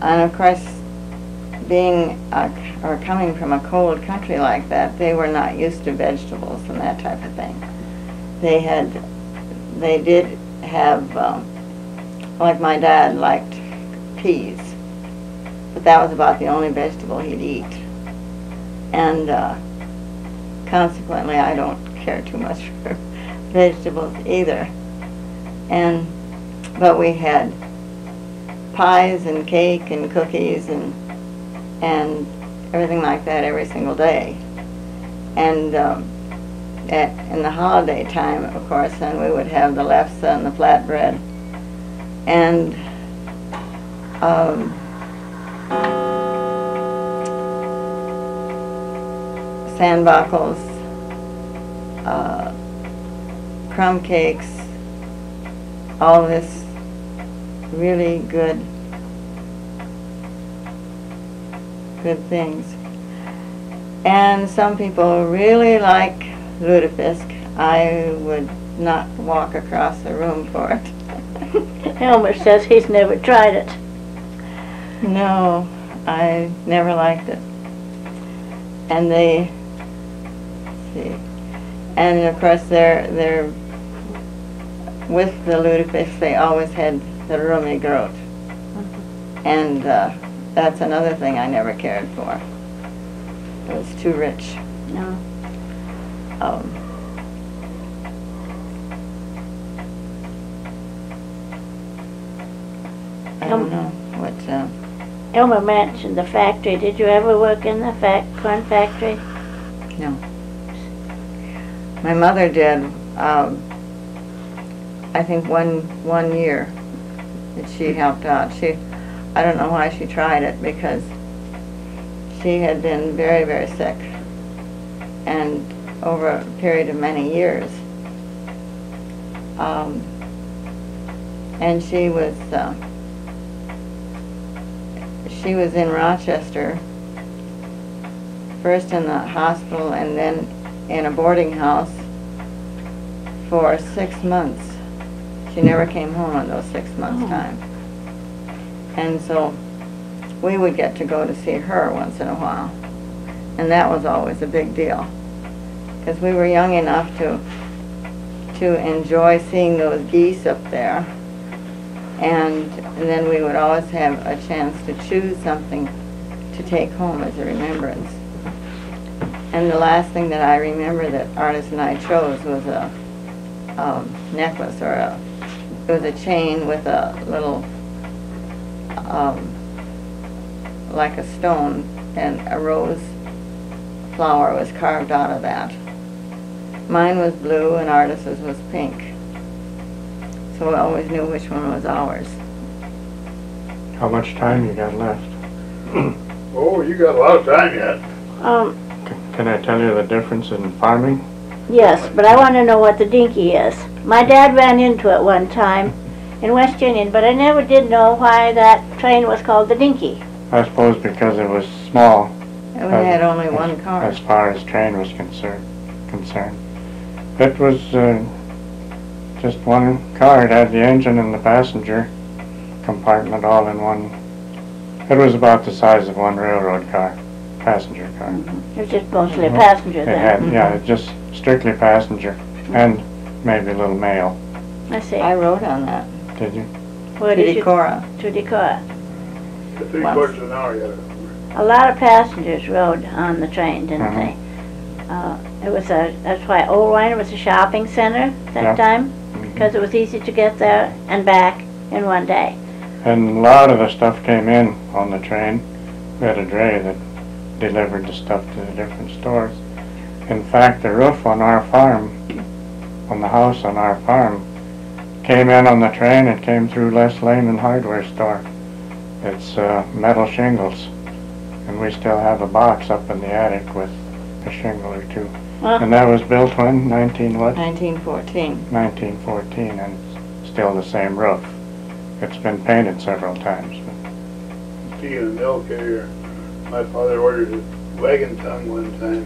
and of course, being, uh, or coming from a cold country like that, they were not used to vegetables and that type of thing. They had, they did have, um, like my dad liked peas, but that was about the only vegetable he'd eat. And, uh, consequently, I don't care too much for vegetables either. And, but we had pies and cake and cookies and, and everything like that every single day. And, um, at, in the holiday time, of course, then we would have the lefse and the flatbread. And, um, sandbakkels, uh, crumb cakes, all this really good, good things. And some people really like lutefisk. I would not walk across the room for it. Elmer says he's never tried it. No, I never liked it. And they, see, and of course they're, they're, with the lutefisk, they always had the rommegrot. And, uh, that's another thing I never cared for. It was too rich. No. Um, I don't Um, know what, uh, Elmer mentioned the factory. Did you ever work in the fac corn factory? No. My mother did, um, I think one, one year that she helped out. She, I don't know why she tried it because she had been very, very sick. And over a period of many years. Um, and she was, uh, she was in Rochester first in the hospital and then in a boarding house for six months. She never came home in those six months' Oh. time. And so we would get to go to see her once in a while. And that was always a big deal. Because we were young enough to, to enjoy seeing those geese up there. And then we would always have a chance to choose something to take home as a remembrance. And the last thing that I remember that artist and I chose was a um, necklace or a, it was a chain with a little, um, like a stone and a rose flower was carved out of that. Mine was blue and artist's was pink. So I always knew which one was ours. How much time you got left? Oh, you got a lot of time yet. Um, C- Can I tell you the difference in farming? yes, but I want to know what the dinky is. My dad ran into it one time in West Union, but I never did know why that train was called the dinky. I suppose because it was small And we had only one car. as far as train was concerned. concerned. It was uh, just one car. It had the engine and the passenger compartment all in one. It was about the size of one railroad car, passenger car. It was just mostly Mhm. passenger It had, then. yeah, just strictly passenger and maybe a little mail. I see. I wrote on that. Did you? Where did you? Decorah. To Decorah. Three Once. quarters of an hour yet. A lot of passengers rode on the train, didn't Uh-huh. they? Uh, it was a, that's why Oelwein was a shopping center at Yeah. that time. Mhm. because it was easy to get there and back in one day. And a lot of the stuff came in on the train. We had a dray that delivered the stuff to the different stores. In fact, the roof on our farm, on the house on our farm, came in on the train. It came through Les Lane and Hardware Store. It's uh, metal shingles, and we still have a box up in the attic with a shingle or two. Well, And that was built when? 19 what? 1914. 1914, and it's still the same roof. It's been painted several times. Speaking of mail carrier, my father ordered a wagon tongue one time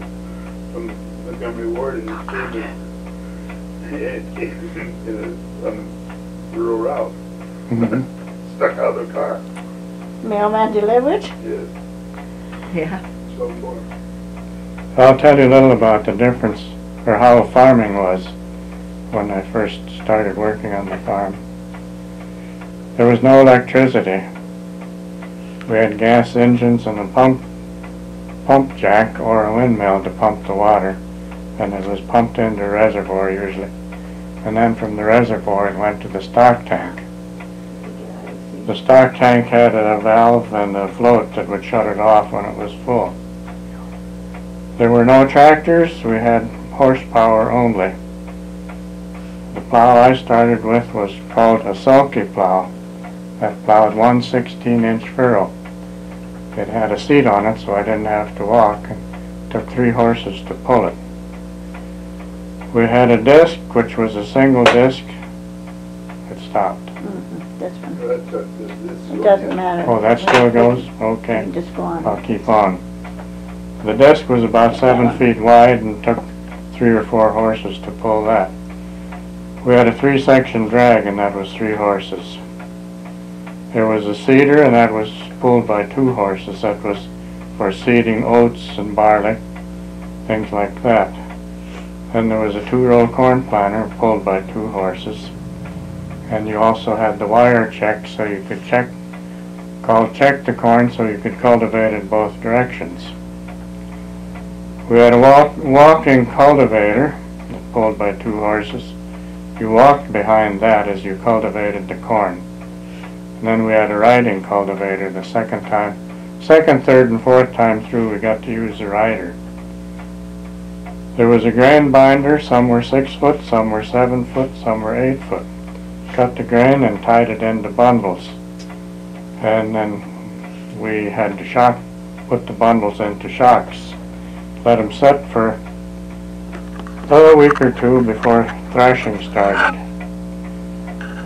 from Montgomery Ward and it came in, it came in a, on a rural route, Mhm. stuck out of the car. mailman delivered? Yes, Yeah. some more. I'll tell you a little about the difference, or how farming was when I first started working on the farm. There was no electricity. We had gas engines and a pump, pump jack or a windmill to pump the water, and it was pumped into a reservoir usually. And then from the reservoir it went to the stock tank. The stock tank had a valve and a float that would shut it off when it was full. There were no tractors, we had horsepower only. The plow I started with was called a sulky plow. That plowed one 16-inch furrow. It had a seat on it, so I didn't have to walk, and took three horses to pull it. We had a disc, which was a single disc. It stopped. Mm -hmm. This one. That's, this, this. It doesn't matter. Oh, that still goes? Okay. can just go on. I'll keep on. The disc was about seven feet wide and took three or four horses to pull that. We had a three-section drag and that was three horses. There was a seeder and that was pulled by two horses. That was for seeding oats and barley, things like that. Then there was a two-row corn planter pulled by two horses. And you also had the wire check so you could check called check the corn so you could cultivate in both directions. We had a walk, walking cultivator pulled by two horses. You walked behind that as you cultivated the corn. Then we had a riding cultivator the second time. Second, third, and fourth time through we got to use the rider. There was a grain binder, some were six foot, some were seven foot, some were eight foot. Cut the grain and tied it into bundles and then we had to shock, put the bundles into shocks. Let them set for a week or two before thrashing started.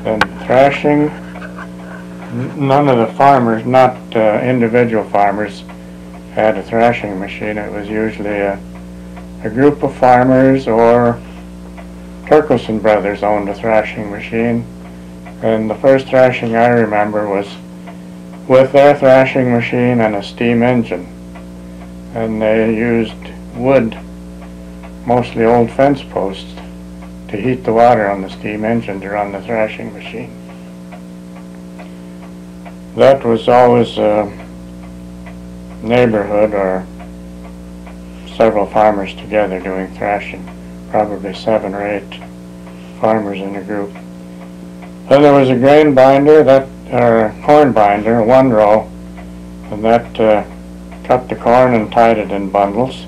And thrashing, none of the farmers, not uh, individual farmers, had a thrashing machine. It was usually a, a group of farmers or Torkelson Brothers owned a thrashing machine. And the first thrashing I remember was with their thrashing machine and a steam engine. And they used wood, mostly old fence posts, to heat the water on the steam engine to run the thrashing machine. That was always a neighborhood or several farmers together doing thrashing, probably seven or eight farmers in a group. Then there was a grain binder, that or corn binder, one row, and that uh, cut the corn and tied it in bundles.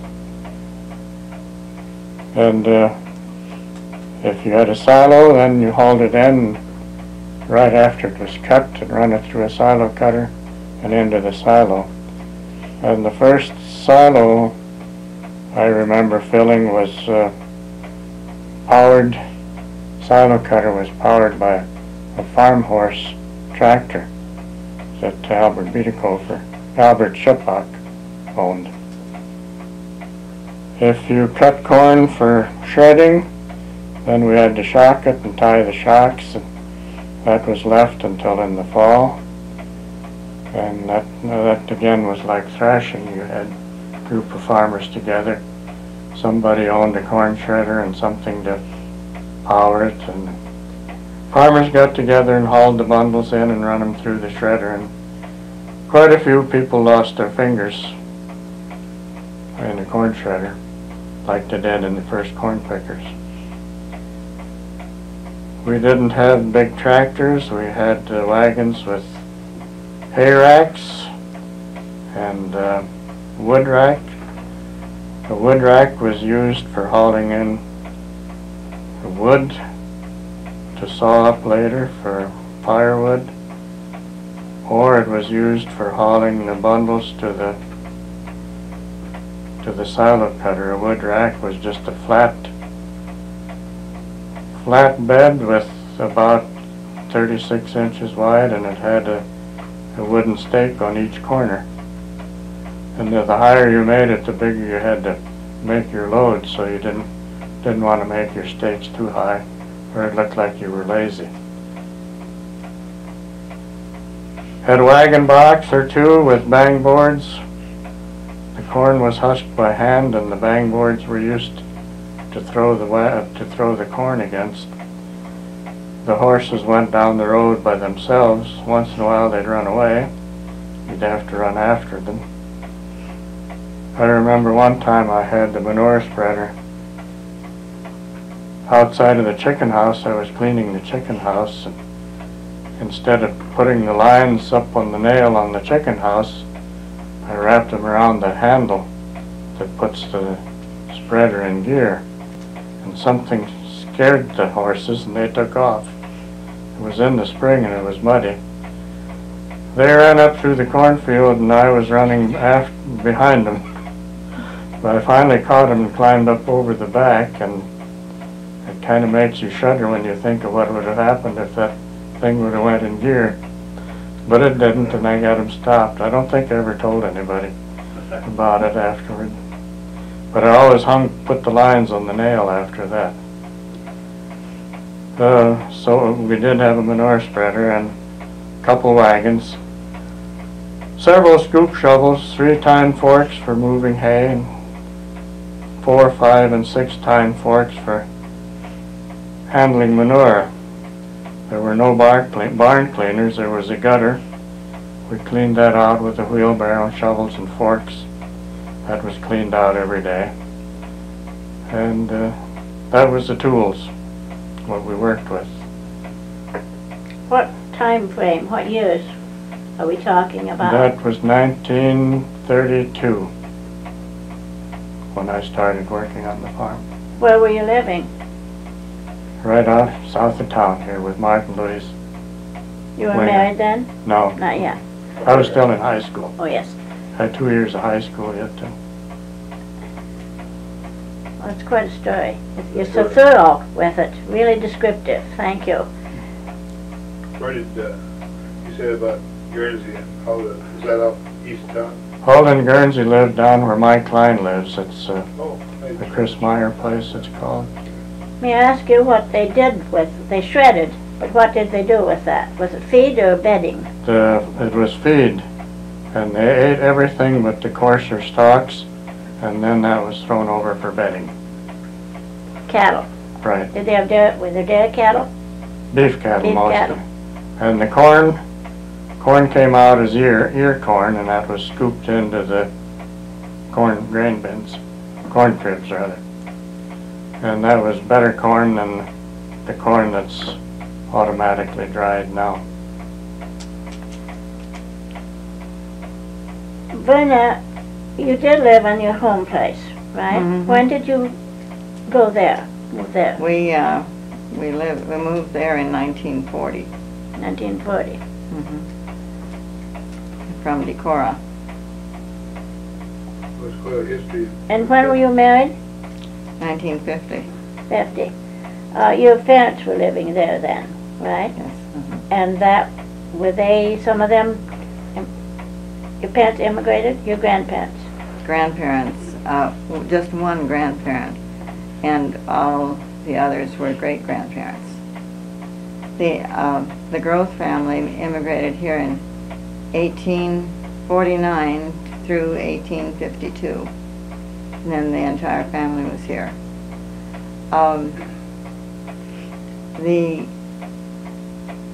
And uh, if you had a silo, then you hauled it in right after it was cut and run it through a silo cutter and into the silo. And the first silo I remember filling was uh, powered, silo cutter was powered by a farm horse tractor that Albert Biedekofer, Albert Schupak owned. If you cut corn for shredding, then we had to shock it and tie the shocks. And that was left until in the fall. And that, that again was like thrashing. You had a group of farmers together. Somebody owned a corn shredder and something to power it and farmers got together and hauled the bundles in and run them through the shredder and quite a few people lost their fingers in the corn shredder like they did in the first corn pickers. We didn't have big tractors, we had uh, wagons with hay racks and uh, wood rack. The wood rack was used for hauling in the wood to saw up later for firewood, or it was used for hauling the bundles to the to the silo cutter. A wood rack was just a flat flat bed with about 36 inches wide and it had a, a wooden stake on each corner. And the, higher you made it, the bigger you had to make your load, so you didn't didn't want to make your stakes too high, or it looked like you were lazy. Had a wagon box or two with bang boards. The corn was husked by hand, and the bang boards were used to throw the to throw the corn against. The horses went down the road by themselves. Once in a while, they'd run away. You'd have to run after them. I remember one time I had the manure spreader outside of the chicken house. I was cleaning the chicken house and instead of putting the lines up on the nail on the chicken house, I wrapped them around the handle that puts the spreader in gear. And something scared the horses and they took off. It was in the spring and it was muddy. They ran up through the cornfield and I was running af- behind them. But I finally caught him and climbed up over the back, and it kind of makes you shudder when you think of what would have happened if that thing would have went in gear. But it didn't, and I got him stopped. I don't think I ever told anybody about it afterward. But I always hung, put the lines on the nail after that. Uh, so we did have a manure spreader and a couple wagons. Several scoop shovels, three tine forks for moving hay, and four, five, and six tine forks for handling manure. There were no bar cle- barn cleaners, there was a gutter. We cleaned that out with a wheelbarrow, shovels and forks. That was cleaned out every day. And uh, that was the tools, what we worked with. What time frame, what years are we talking about? That was 1932 when I started working on the farm. Where were you living? Right out south of town here with Martin Louise. You were married then? No, Not yet. I was still in high school. Oh, yes. I had two years of high school yet too. Well, it's quite a story. You're so thorough with it, really descriptive. Thank you. Where did, uh, you say about Guernsey, and how the, is that up east town? Holden and Guernsey lived down where Mike Klein lives. It's uh, Oh, I- the Chris Meyer place, it's called. May I ask you what they did with, they shredded, but what did they do with that? Was it feed or bedding? The, it was feed, and they ate everything but the coarser stalks, and then that was thrown over for bedding. Cattle. Right, Did they have dairy, were there dairy cattle? beef cattle Beef mostly. cattle. And the corn, corn came out as ear, ear corn, and that was scooped into the corn grain bins, corn cribs rather. And that was better corn than the corn that's automatically dried now. Verna, you did live in your home place, right? Mhm. When did you go there, move there? We, uh, we lived, we moved there in 1940 1940. from Decorah. was quite a history. And when were you married? 1950, 50. Uh, your parents were living there then, right? yes. mhm. And that, were they, some of them, im- your parents immigrated, your grandparents? Grandparents, uh, just one grandparent, and all the others were great-grandparents. The, uh, the Groth family immigrated here in 1849 through 1852. And then the entire family was here. Um, the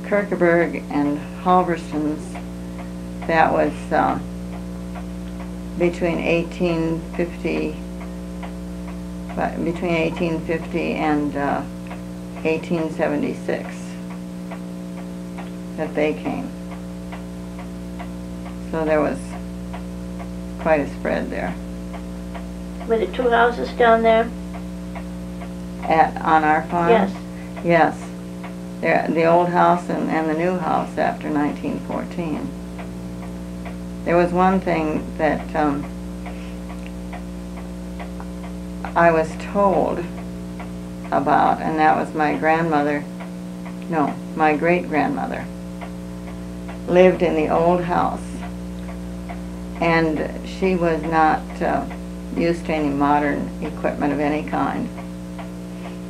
Kirkeberg and Halverstons, that was, uh, between 1850, but between 1850 and uh, 1876 that they came. So there was quite a spread there. Were the two houses down there? At, on our farm? Yes. Yes. There, the old house and, and the new house after 1914. There was one thing that um, I was told about, and that was my grandmother, no, my great-grandmother, lived in the old house. And she was not uh, used to any modern equipment of any kind.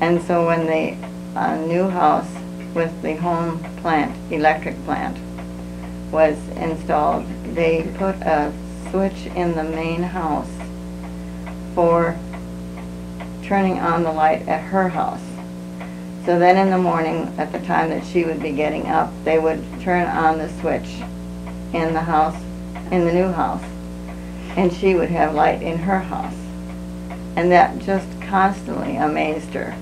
And so when the uh, new house with the home plant, electric plant, was installed, they put a switch in the main house for turning on the light at her house. So then in the morning, at the time that she would be getting up, they would turn on the switch in the house, in the new house, and she would have light in her house. And that just constantly amazed her,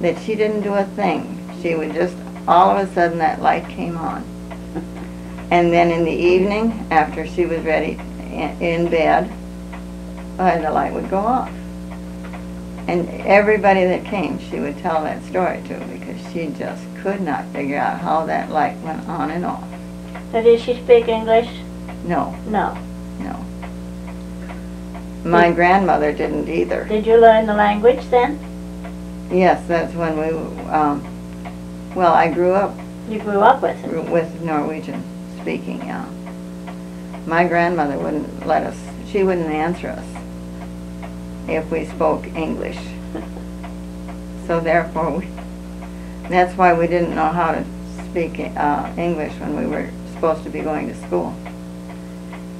that she didn't do a thing. She would just, all of a sudden, that light came on. And then in the evening, after she was ready in bed, uh, the light would go off. And everybody that came, she would tell that story to because she just could not figure out how that light went on and off. Now, did she speak English? No, No. no. My grandmother didn't either. Did you learn the language then? Yes, that's when we, um, well, I grew up You grew up with it? with Norwegian speaking, yeah. My grandmother wouldn't let us, she wouldn't answer us if we spoke English. So therefore, we, that's why we didn't know how to speak uh, English when we were supposed to be going to school.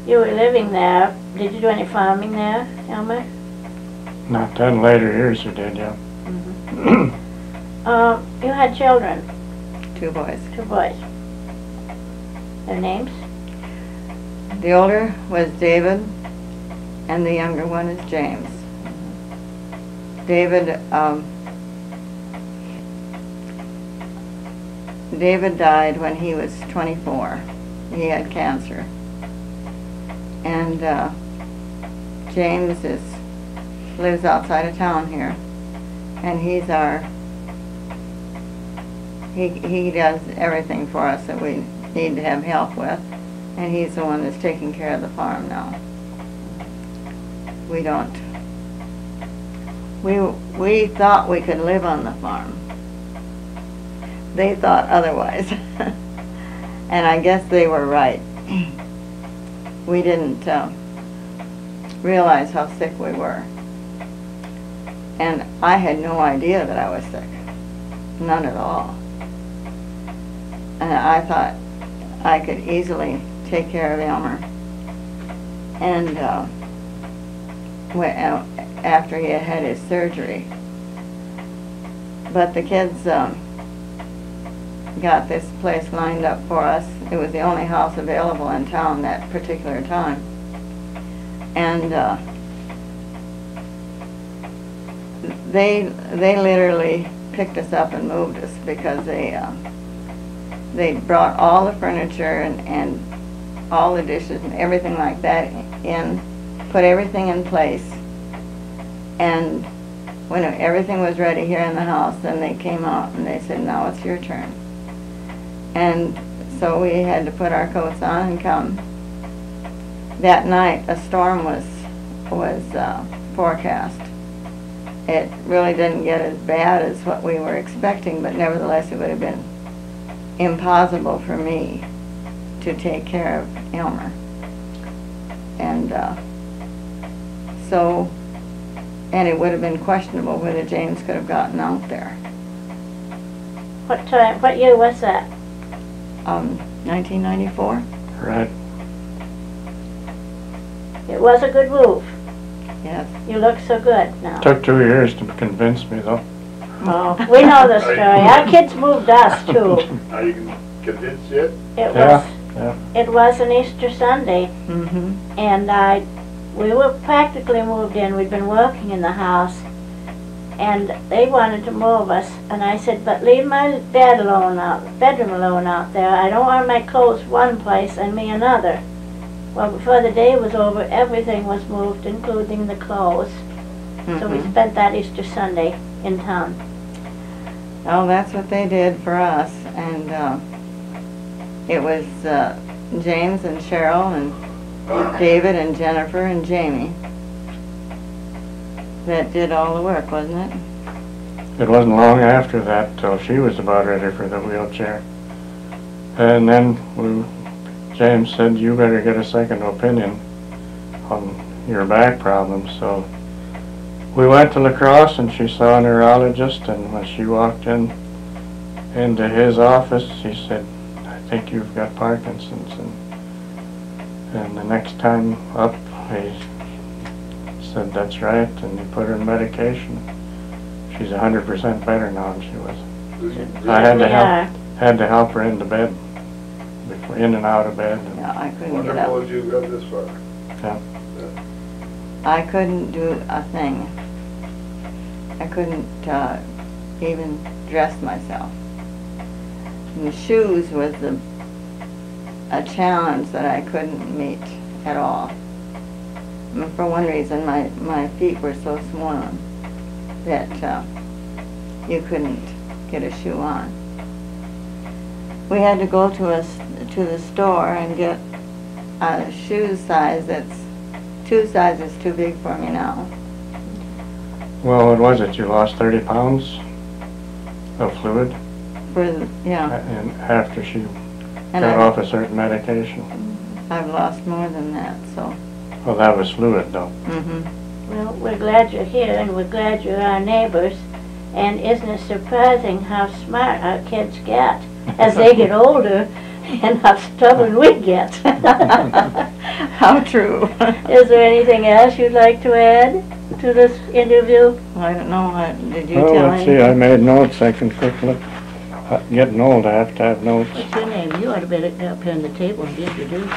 You were living there. Did you do any farming there, Elmer? Not then, later years we did, yeah. Um, you had children, Two boys. two boys. Their names? The older was David, and the younger one is James. David, um, David died when he was 24. He had cancer. And uh, James is lives outside of town here, and he's our he he does everything for us that we need to have help with, and he's the one that's taking care of the farm now. We don't. We we thought we could live on the farm. They thought otherwise, and I guess they were right. We didn't uh, realize how sick we were, and I had no idea that I was sick, none at all. And I thought I could easily take care of Elmer. And uh, went out after he had had his surgery. But the kids um, got this place lined up for us. It was the only house available in town that particular time. And uh, they they literally picked us up and moved us because they uh, they brought all the furniture and, and all the dishes and everything like that in, put everything in place. And when everything was ready here in the house, then they came out and they said, now it's your turn. And so we had to put our coats on and come. That night, a storm was, was uh, forecast. It really didn't get as bad as what we were expecting, but nevertheless, it would have been impossible for me to take care of Elmer. And uh, so, and it would have been questionable whether James could have gotten out there. What time, what year was that? Um, 1994? Right. It was a good move. Yes. You look so good now. Took two years to convince me, though. Oh, we know the story. Our kids moved us too. Are you convinced yet? It Yeah, was, yeah. it was an Easter Sunday Mm-hmm. and I, we were practically moved in. We'd been working in the house and they wanted to move us, and I said, but leave my bed alone out, bedroom alone out there. I don't want my clothes one place and me another. Well, before the day was over, everything was moved, including the clothes. So we Mhm. spent that Easter Sunday in town. Oh, that's what they did for us, and, uh, it was, uh, James and Cheryl and David and Jennifer and Jamie that did all the work, wasn't it? It wasn't long after that till she was about ready for the wheelchair. And then we, James said, you better get a second opinion on your back problems, so we went to La Crosse and she saw a neurologist and when she walked in, into his office, he said, I think you've got Parkinson's and, and the next time up, he said, that's right, and he put her in medication. She's a hundred percent better now than she was. I had to help, had to help her into bed, before, in and out of bed. and- Yeah, I couldn't get Wonderful up. that you got this far. Yeah. I couldn't do a thing. I couldn't, uh, even dress myself. And shoes was a challenge that I couldn't meet at all. And for one reason, my, my feet were so swollen that, uh, you couldn't get a shoe on. We had to go to a, to the store and get a shoe size that's two sizes too big for me now. Well, what was it, you lost thirty pounds of fluid, For the, yeah, and after she and got I've, off a certain medication? I've lost more than that, so. Well, that was fluid though. hmm Well, we're glad you're here and we're glad you're our neighbors. And isn't it surprising how smart our kids get as they get older and how stubborn we get? How true. Is there anything else you'd like to add to this interview? I don't know, what, did you Well, tell let's see, I made notes, I can quick look. Uh, Getting old, I have to have notes. What's your name? You ought to be up here on the table and be introduced.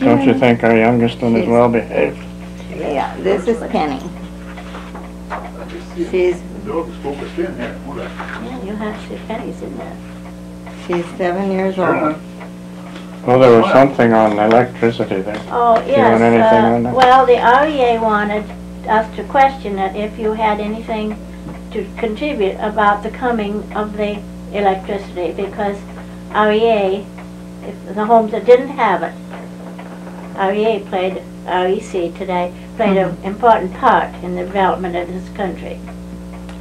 Don't you think our youngest one is well behaved? Yeah, this is Penny. She's, Bill spoke us in here. Yeah, you have some pennies in there. she's seven years old. enough. Well, there was something on electricity there. Oh, you yes. want anything uh, on that? Well, the REA wanted us to question it if you had anything to contribute about the coming of the electricity, because REA, if the homes that didn't have it, REA played, REC today, played an important part in the development of this country.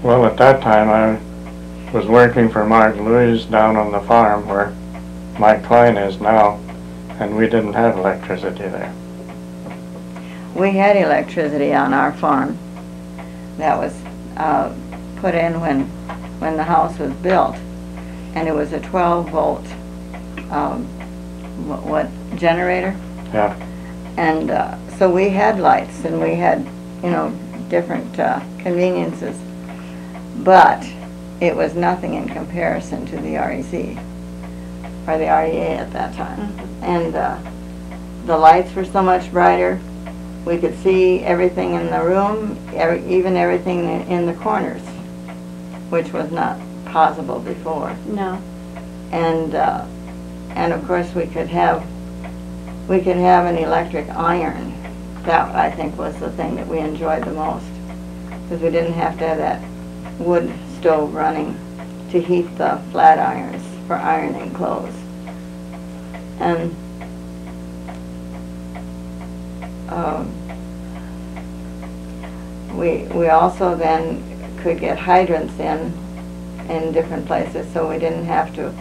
Well, at that time, I was working for Mark Louis down on the farm where Mike Klein is now, and we didn't have electricity there. We had electricity on our farm. That was, uh, put in when, when the house was built. And it was a twelve volt, um, what, what, generator? Yeah. And, uh, so we had lights and we had, you know, different, uh, conveniences. But it was nothing in comparison to the REC, or the REA at that time. And, uh, the lights were so much brighter. We could see everything in the room, every, even everything in- in the corners, which was not possible before. No, And, uh, and of course, we could have, we could have an electric iron. That, I think, was the thing that we enjoyed the most. Because we didn't have to have that wood stove running to heat the flat irons for ironing clothes. And, um, we, we also then could get hydrants in in different places, so we didn't have to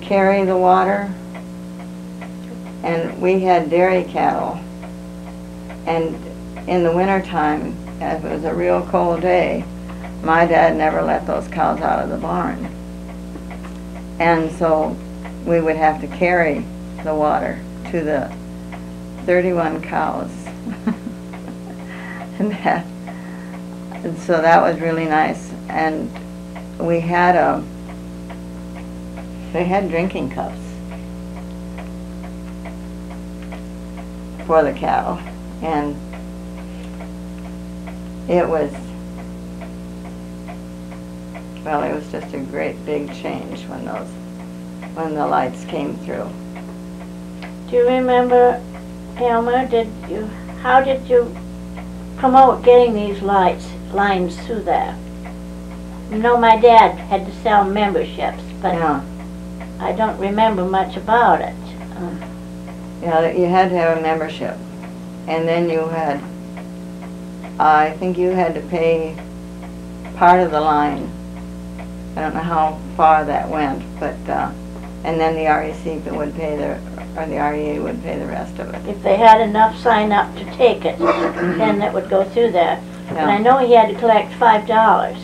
carry the water. And we had dairy cattle. And in the wintertime, if it was a real cold day, my dad never let those cows out of the barn. And so we would have to carry the water to the 31 cows. and that, and so that was really nice. And we had a, they had drinking cups for the cattle, and it was, Well, it was just a great big change when those, when the lights came through. Do you remember, Elmer, did you, how did you promote getting these lights, lines through there? You know, my dad had to sell memberships, but Yeah, I don't remember much about it. Uh, yeah, you had to have a membership. And then you had, I think you had to pay part of the line. I don't know how far that went, but, uh, and then the REC would pay the, or the REA would pay the rest of it. If they had enough sign up to take it, then it would go through there. And I know he had to collect five dollars,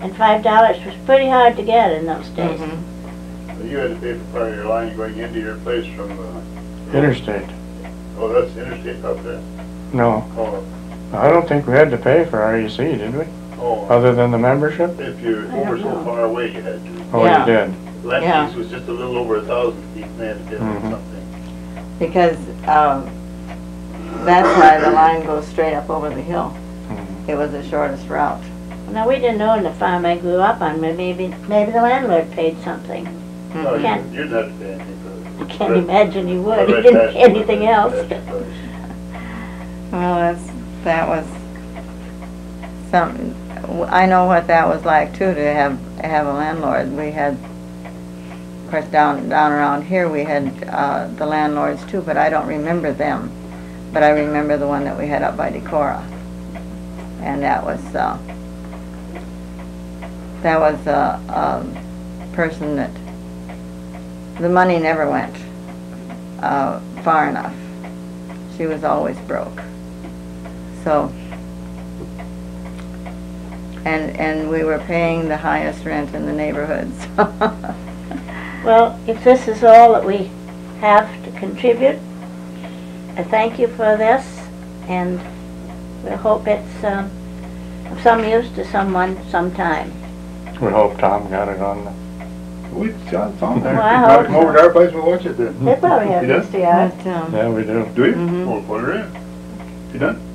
and five dollars was pretty hard to get in those days. Mhm. So You had to pay for part of your line going into your place from, uh, Interstate. oh, that's interstate up there? No, Oh, I don't think we had to pay for REC, did we? oh, Other than the membership? if you're I don't over so far away, you had to. Oh, Yeah. you did. Yeah. Lemke's was just a little over a thousand feet, and they had to pay Mhm. something. Because, um, that's why the line goes straight up over the hill. Mhm. It was the shortest route. Now, we didn't own the farm I grew up on, but maybe, maybe the landlord paid something. No, you Can't- you didn't have to anything. I can't imagine he would, he didn't pay anything the- else. past the price. Well, that's, that was something, I know what that was like too, to have, have a landlord. We had, of course, down, down around here, we had, uh, the landlords too, but I don't remember them. But I remember the one that we had up by Decorah. And that was, uh, that was a, a person that, the money never went, uh, far enough. She was always broke. So, and, and we were paying the highest rent in the neighborhoods. Well, if this is all that we have to contribute, I thank you for this, and we hope it's, um, of some use to someone sometime. We hope Tom got it on the, We, John, Tom, there. Well, I Brought hope him over to our place, we'll watch it then. They probably have You done? VCR. Um, yeah, we do. Do we? Mhm. We'll put her in. You done? You're.